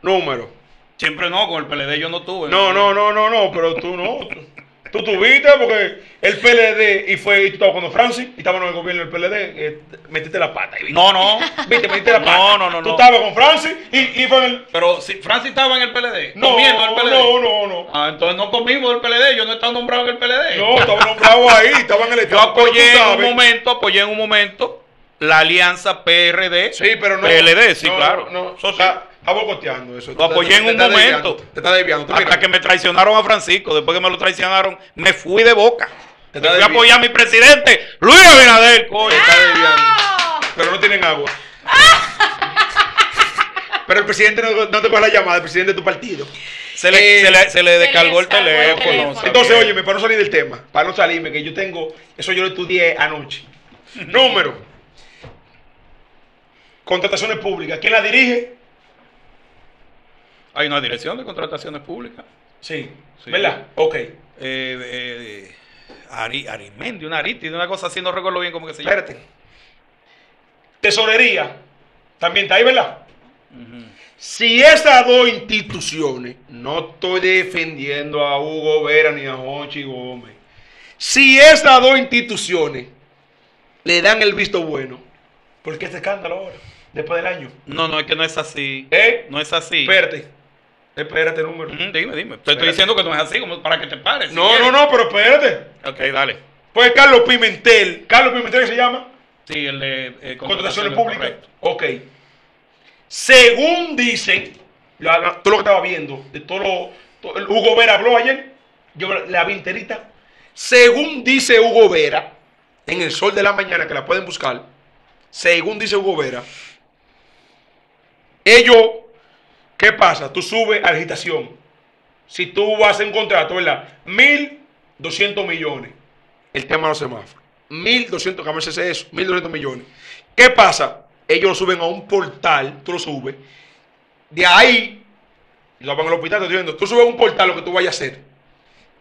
Número. Siempre no, con el PLD yo no tuve. No, no, no, no, no, pero tú no. Tú, tuviste porque el PLD y fue y tú estabas con Francis y estábamos en el gobierno del PLD, eh, metiste la pata. y. No, no. Viste, metiste la pata. No, no, no, Tú no. estabas con Francis y, y fue en el. Pero si Francis estaba en el PLD, No, comiendo el PLD. no, no, no. Ah, entonces no comimos el PLD, yo no he estado nombrado en el PLD. No, estaba nombrado ahí, estaba en el Yo Estado, tú apoyé en un momento, apoyé en un momento la alianza PRD. Sí, pero no. PLD, sí, no, claro. No, no, Eso sí. está, está boicoteando eso. Lo apoyé en Te un momento. Te está desviando. Tú Hasta mira, que me traicionaron a Francisco, después que me lo traicionaron, me fui de boca. Te fui a apoyar a mi presidente, Luis Abinader, coño. Te está desviando. Pero no tienen agua. Pero el presidente no, no te coge la llamada, el presidente de tu partido. Se le, Eh, se le, se le se descargó el teléfono. teléfono. Entonces, óyeme, para no salir del tema, para no salirme, que yo tengo, eso yo lo estudié anoche. Número. Contrataciones públicas. ¿Quién la dirige? Hay una dirección de contrataciones públicas. Sí. Sí. ¿Verdad? Ok. Eh, eh, Ari, Arimendi, una Ariti, una cosa así, no recuerdo bien cómo que se llama. Espérate. Tesorería. También está ahí, ¿verdad? Si esas dos instituciones, no estoy defendiendo a Hugo Vera ni a Jochi Gómez. Si esas dos instituciones le dan el visto bueno, ¿por qué este escándalo ahora? Después del año. No, no, es que no es así. ¿Eh? No es así. Espérate. Espérate, número. Dime, dime. Te estoy diciendo que no es así, como para que te pares. No, no, no, pero espérate. Ok, dale. Pues Carlos Pimentel. Carlos Pimentel, ¿qué se llama? Sí, el de eh, Contrataciones públicas. Ok. Según dicen, la- la- todo lo que estaba viendo, de todo lo, todo- el Hugo Vera habló ayer, yo la, la vi enterita. Según dice Hugo Vera, en el sol de la mañana, que la pueden buscar, según dice Hugo Vera, ellos, ¿qué pasa? Tú subes a licitación. Si tú vas a un contrato, ¿verdad? 1.200 millones. El tema de los semáforos. 1.200, que a veces es eso, 1.200 millones. ¿Qué pasa? Ellos lo suben a un portal, tú lo subes. De ahí, lo van al hospital, te estoy diciendo, tú subes a un portal lo que tú vayas a hacer.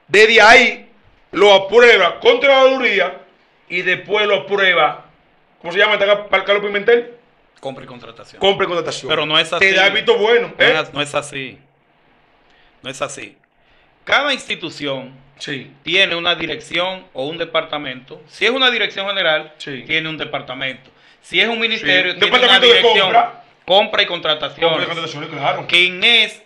Desde ahí, lo aprueba Contraloría y después lo aprueba, ¿cómo se llama? ¿Está Carlos Pimentel? Compra y contratación. Compra y contratación. Pero no es así. Te da el visto bueno. No ¿eh? es- no es así. No es así. Cada institución Sí. tiene una dirección o un departamento. Si es una dirección general, Sí. tiene un departamento. Si es un ministerio, Sí. tiene una Departamento de dirección. compra. compra y Compra y contrataciones. claro. Quien es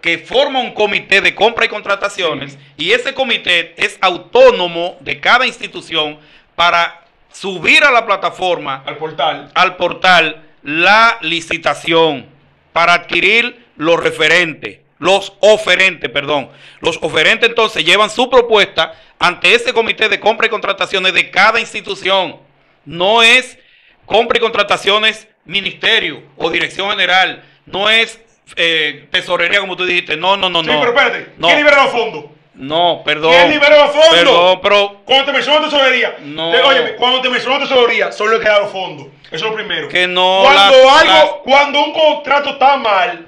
que forma un comité de compra y contrataciones y ese comité es autónomo de cada institución para subir a la plataforma Al portal. al portal la licitación para adquirir los referentes, los oferentes, perdón. Los oferentes entonces llevan su propuesta ante ese comité de compra y contrataciones de cada institución. No es compra y contrataciones ministerio o dirección general, no es eh, tesorería como tú dijiste, no, no, no, Sí, no. pero espérate. No. ¿Quién libera los fondos? No, perdón. ¿Quién libera los fondos? Perdón, pero Cuando te menciono tesorería, No. te- óyeme, cuando te menciono tesorería, son los que dan los fondos. Eso es lo primero. Que no, Cuando la- algo, la- cuando un contrato está mal,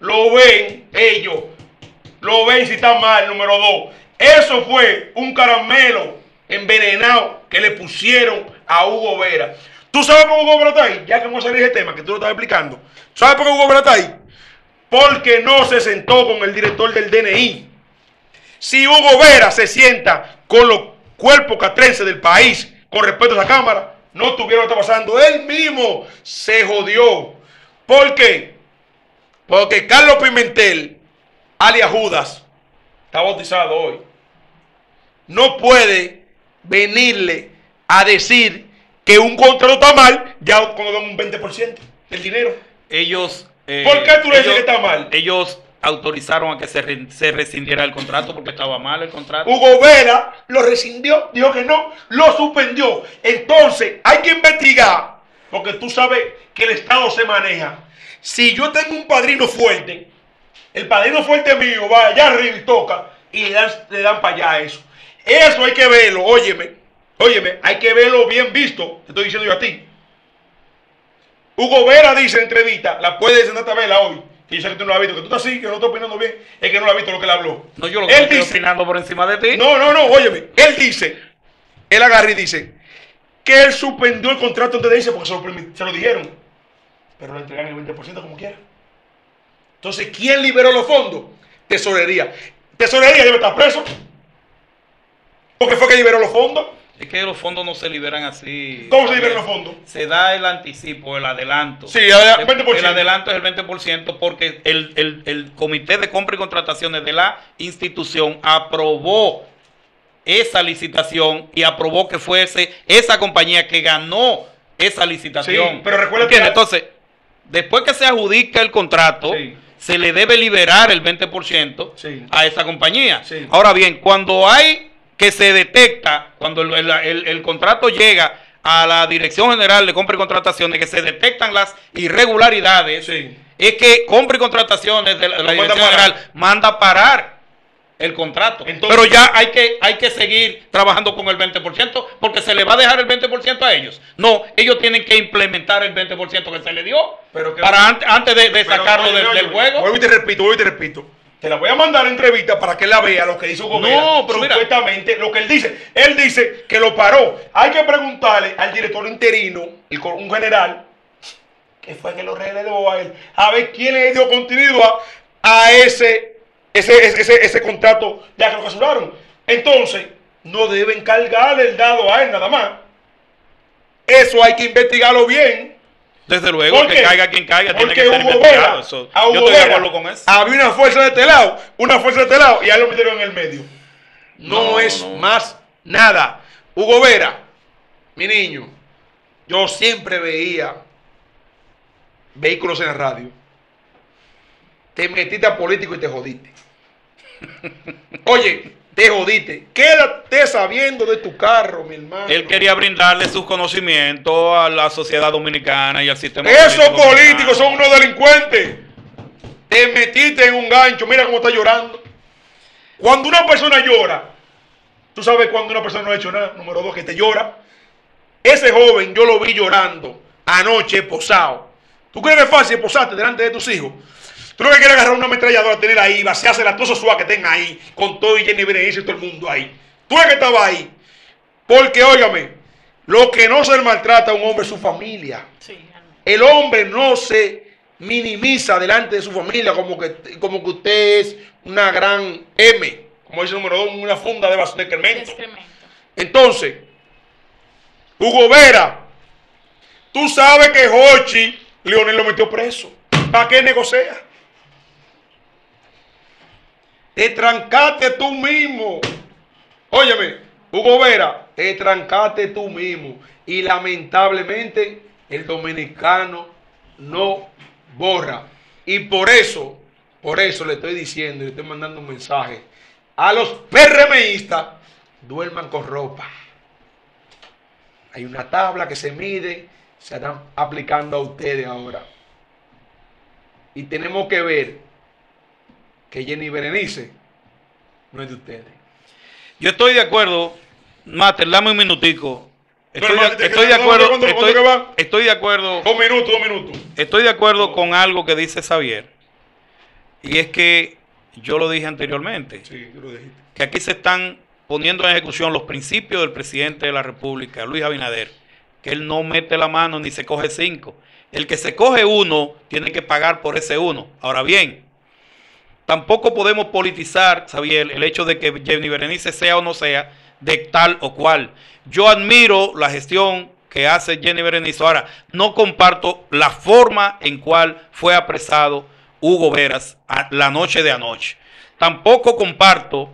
lo ven ellos. Lo ven si está mal, número dos. Eso fue un caramelo envenenado que le pusieron a Hugo Vera. ¿Tú sabes por qué Hugo Vera está ahí? Ya que vamos a salir ese tema que tú lo estás explicando. ¿Sabes por qué Hugo Vera está ahí? Porque no se sentó con el director del DNI. Si Hugo Vera se sienta con los cuerpos catrenses del país con respecto a esa cámara, no tuviera lo que está pasando. Él mismo se jodió. ¿Por qué? Porque Carlos Pimentel, alias Judas, está bautizado hoy. No puede venirle a decir que un contrato está mal ya cuando dan un 20% del dinero. Ellos. eh, ¿Por qué tú le dices que está mal? Ellos autorizaron a que se, se rescindiera el contrato porque estaba mal el contrato. Hugo Vera lo rescindió, dijo que no, lo suspendió. Entonces, hay que investigar, porque tú sabes que el Estado se maneja. Si yo tengo un padrino fuerte, el padrino fuerte mío va allá arriba y toca y le dan, le dan para allá eso. Eso hay que verlo, óyeme, óyeme, hay que verlo bien visto, te estoy diciendo yo a ti. Hugo Vera dice en entrevista, la puedes sentar a verla hoy, que yo sé que tú no la has visto, que tú estás así, que no estás opinando bien, es que no la has visto lo que él habló. No, yo lo que Él estoy dice- opinando por encima de ti. no, no, no, óyeme. Él dice, él agarra y dice que él suspendió el contrato de irse porque se lo, se lo dijeron. Pero le entregan el 20% como quiera. Entonces, ¿quién liberó los fondos? Tesorería. Tesorería debe estar preso. Porque fue que liberó los fondos. Es que los fondos no se liberan así. ¿Cómo se liberan los fondos? Se da el anticipo, el adelanto. Sí, el 20%. El adelanto es el 20% porque el, el- el Comité de Compra y Contrataciones de la institución aprobó esa licitación y aprobó que fuese esa compañía que ganó esa licitación. Sí, pero recuerda que- Entonces, después que se adjudica el contrato, Sí. se le debe liberar el 20% Sí. a esa compañía. Sí. Ahora bien, cuando hay que se detecta, cuando el, el- el- el contrato llega a la Dirección General de Compra y Contrataciones, que se detectan las irregularidades, Sí. es que Compra y Contrataciones de la, la manda Dirección parar. General manda parar el contrato. Entonces- Pero ya hay que, hay que seguir trabajando con el 20% porque se le va a dejar el 20% a ellos. No, ellos tienen que implementar el 20% que se le dio Pero que- para antes, antes de, sacarlo del, del juego. Vuelvo y te repito, vuelvo y te repito. Te la voy a mandar en entrevista para que la vea lo que hizo Hugo No, pero mira. Supuestamente, lo que él dice. Él dice que lo paró. Hay que preguntarle al director interino, el un general, que fue que lo relevó a él, a ver quién le dio continuidad a ese, ese, ese, ese, contrato ya que lo clausuraron. Entonces, no deben cargarle el dado a él nada más. Eso hay que investigarlo bien. Desde luego, ¿Por que qué? caiga quien caiga, tiene que ser Hugo investigado. Eso, yo Hugo estoy de acuerdo con eso. Había una fuerza de este lado, una fuerza de este lado, y a él lo metieron en el medio. No, No, es no. más nada. Hugo Vera, mi niño, yo siempre veía vehículos en la radio. Te metiste a político y te jodiste. Oye, te jodiste. Quédate sabiendo de tu carro, mi hermano. Él quería brindarle sus conocimientos a la sociedad dominicana y al sistema Esos político políticos son unos delincuentes. Te metiste en un gancho. Mira cómo está llorando. Cuando una persona llora, tú sabes cuando una persona no ha hecho nada. Número dos, que te llora. Ese joven yo lo vi llorando anoche posado. ¿Tú crees que es fácil posarte delante de tus hijos? ¿Tú no que quieres agarrar una ametralladora, tener ahí, vaciarse la todos esos que tenga ahí, con todo y Jenny Berenice y todo el mundo ahí? ¿Tú crees que estaba ahí? Porque, óigame, lo que no se le maltrata a un hombre es su familia. Sí. El hombre no se minimiza delante de su familia como que, como que usted es una gran M, como dice el número dos, una funda de de excremento. Entonces, Hugo Vera, tú sabes que Hochi, Leonel lo metió preso. ¿Para qué negocia? Te trancaste tú mismo. Óyeme, Hugo Vera, te trancaste tú mismo. Y lamentablemente el dominicano no borra. Y por eso, por eso le estoy diciendo, le estoy mandando un mensaje a los PRMistas, duerman con ropa. Hay una tabla que se mide, se están aplicando a ustedes ahora. Y tenemos que ver que Jenny Berenice no es de ustedes. Yo estoy de acuerdo, Mater, dame un minutico. Estoy, Pero, de- estoy de ¿cuánto- acuerdo, cuánto- estoy, de acuerdo, Dos minutos, dos minutos. estoy de acuerdo con algo que dice Xavier. Y es que yo lo dije anteriormente. Sí, tú lo dijiste. que aquí se están poniendo en ejecución los principios del presidente de la República, Luis Abinader, que él no mete la mano ni se coge cinco. El que se coge uno tiene que pagar por ese uno. Ahora bien, tampoco podemos politizar, Xavier, el hecho de que Jenny Berenice sea o no sea de tal o cual. Yo admiro la gestión que hace Jenny Berenice. Ahora, no comparto la forma en cual fue apresado Hugo Veras la noche de anoche. Tampoco comparto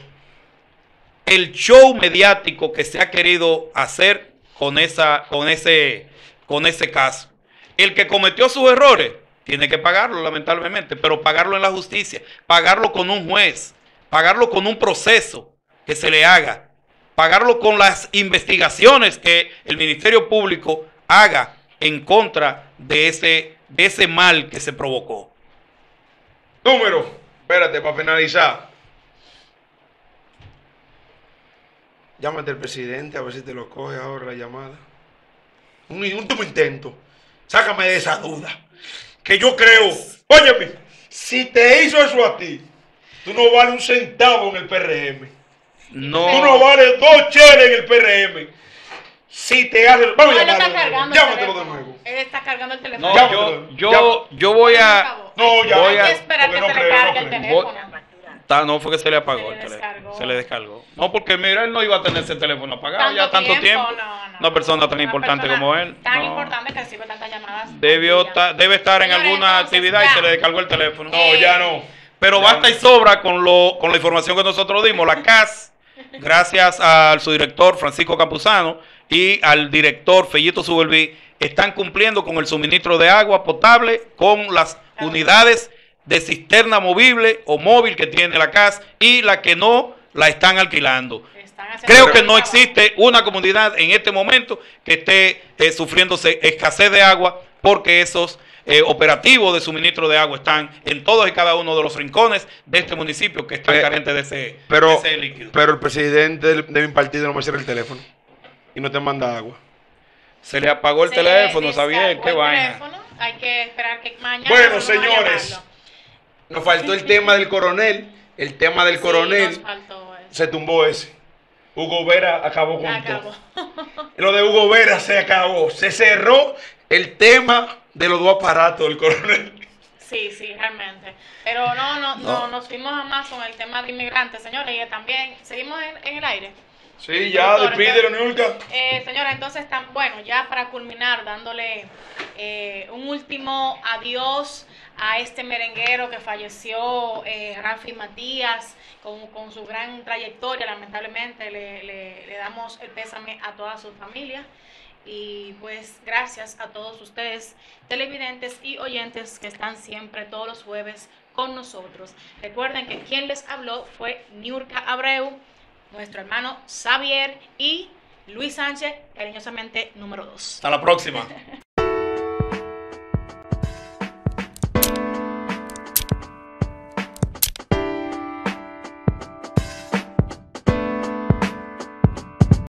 el show mediático que se ha querido hacer con, esa, con, ese, con ese caso. El que cometió sus errores tiene que pagarlo, lamentablemente, pero pagarlo en la justicia, pagarlo con un juez, pagarlo con un proceso que se le haga, pagarlo con las investigaciones que el Ministerio Público haga en contra de ese, de ese mal que se provocó. Número, espérate, para finalizar. Llámate al presidente a ver si te lo coge ahora la llamada. Un último intento. Sácame de esa duda. Que yo creo, óyeme, si te hizo eso a ti, tú no vales un centavo en el PRM. No. Tú no vales dos cheles en el PRM. Si te hace. Vamos No, a llamarlo. Llámatelo de nuevo. Él está cargando el teléfono. No, yo, yo, yo voy a... No, ya. Voy Hay a- que esperar que porque se no le cargue no el teléfono. Ta- no, fue que se le apagó Se le el teléfono. descargó. Se le descargó. No, porque mira, él no iba a tener ese teléfono apagado ya tanto tiempo. no, no. Una persona tan Una importante persona como él. Tan no. importante que recibe tantas llamadas. Debió ta- debe estar en alguna entonces, actividad y se le descargó el teléfono. No, ya no. Pero Ya basta no. y sobra con, lo, con la información que nosotros dimos. La CAS, gracias al su director Francisco Campuzano y al director Fellito Subelví, están cumpliendo con el suministro de agua potable con las unidades de cisterna movible o móvil que tiene la CAS y la que no la están alquilando. Están Creo que no existe una comunidad en este momento que esté eh, sufriéndose escasez de agua porque esos eh, operativos de suministro de agua están en todos y cada uno de los rincones de este municipio que están Pe- carentes de ese, de Pero, ese líquido. pero el presidente de mi partido no me cierra el teléfono. Y no te manda agua. Se le apagó el Se teléfono, descargó qué el vaina. teléfono. Hay que esperar que mañana. Bueno, señores, llamarlo. Nos faltó el tema del coronel. El tema del Sí, coronel nos faltó eso. se tumbó ese. Hugo Vera acabó con Acabó. todo. Lo de Hugo Vera se acabó. Se cerró el tema de los dos aparatos del coronel. Sí, sí, realmente. Pero no, no, no, nos fuimos a más con el tema de inmigrantes, señores, y también seguimos en, en el aire. Sí, ya, despídelo, Nulca. Eh, señora, entonces, tan, bueno, ya para culminar, dándole eh, un último adiós a este merenguero que falleció, eh, Rafi Matías, con, con su gran trayectoria, lamentablemente le, le- le damos el pésame a toda su familia. Y pues gracias a todos ustedes, televidentes y oyentes que están siempre todos los jueves con nosotros. Recuerden que quien les habló fue Niurka Abreu, nuestro hermano Xavier y Luis Sánchez, cariñosamente número 2. Hasta la próxima.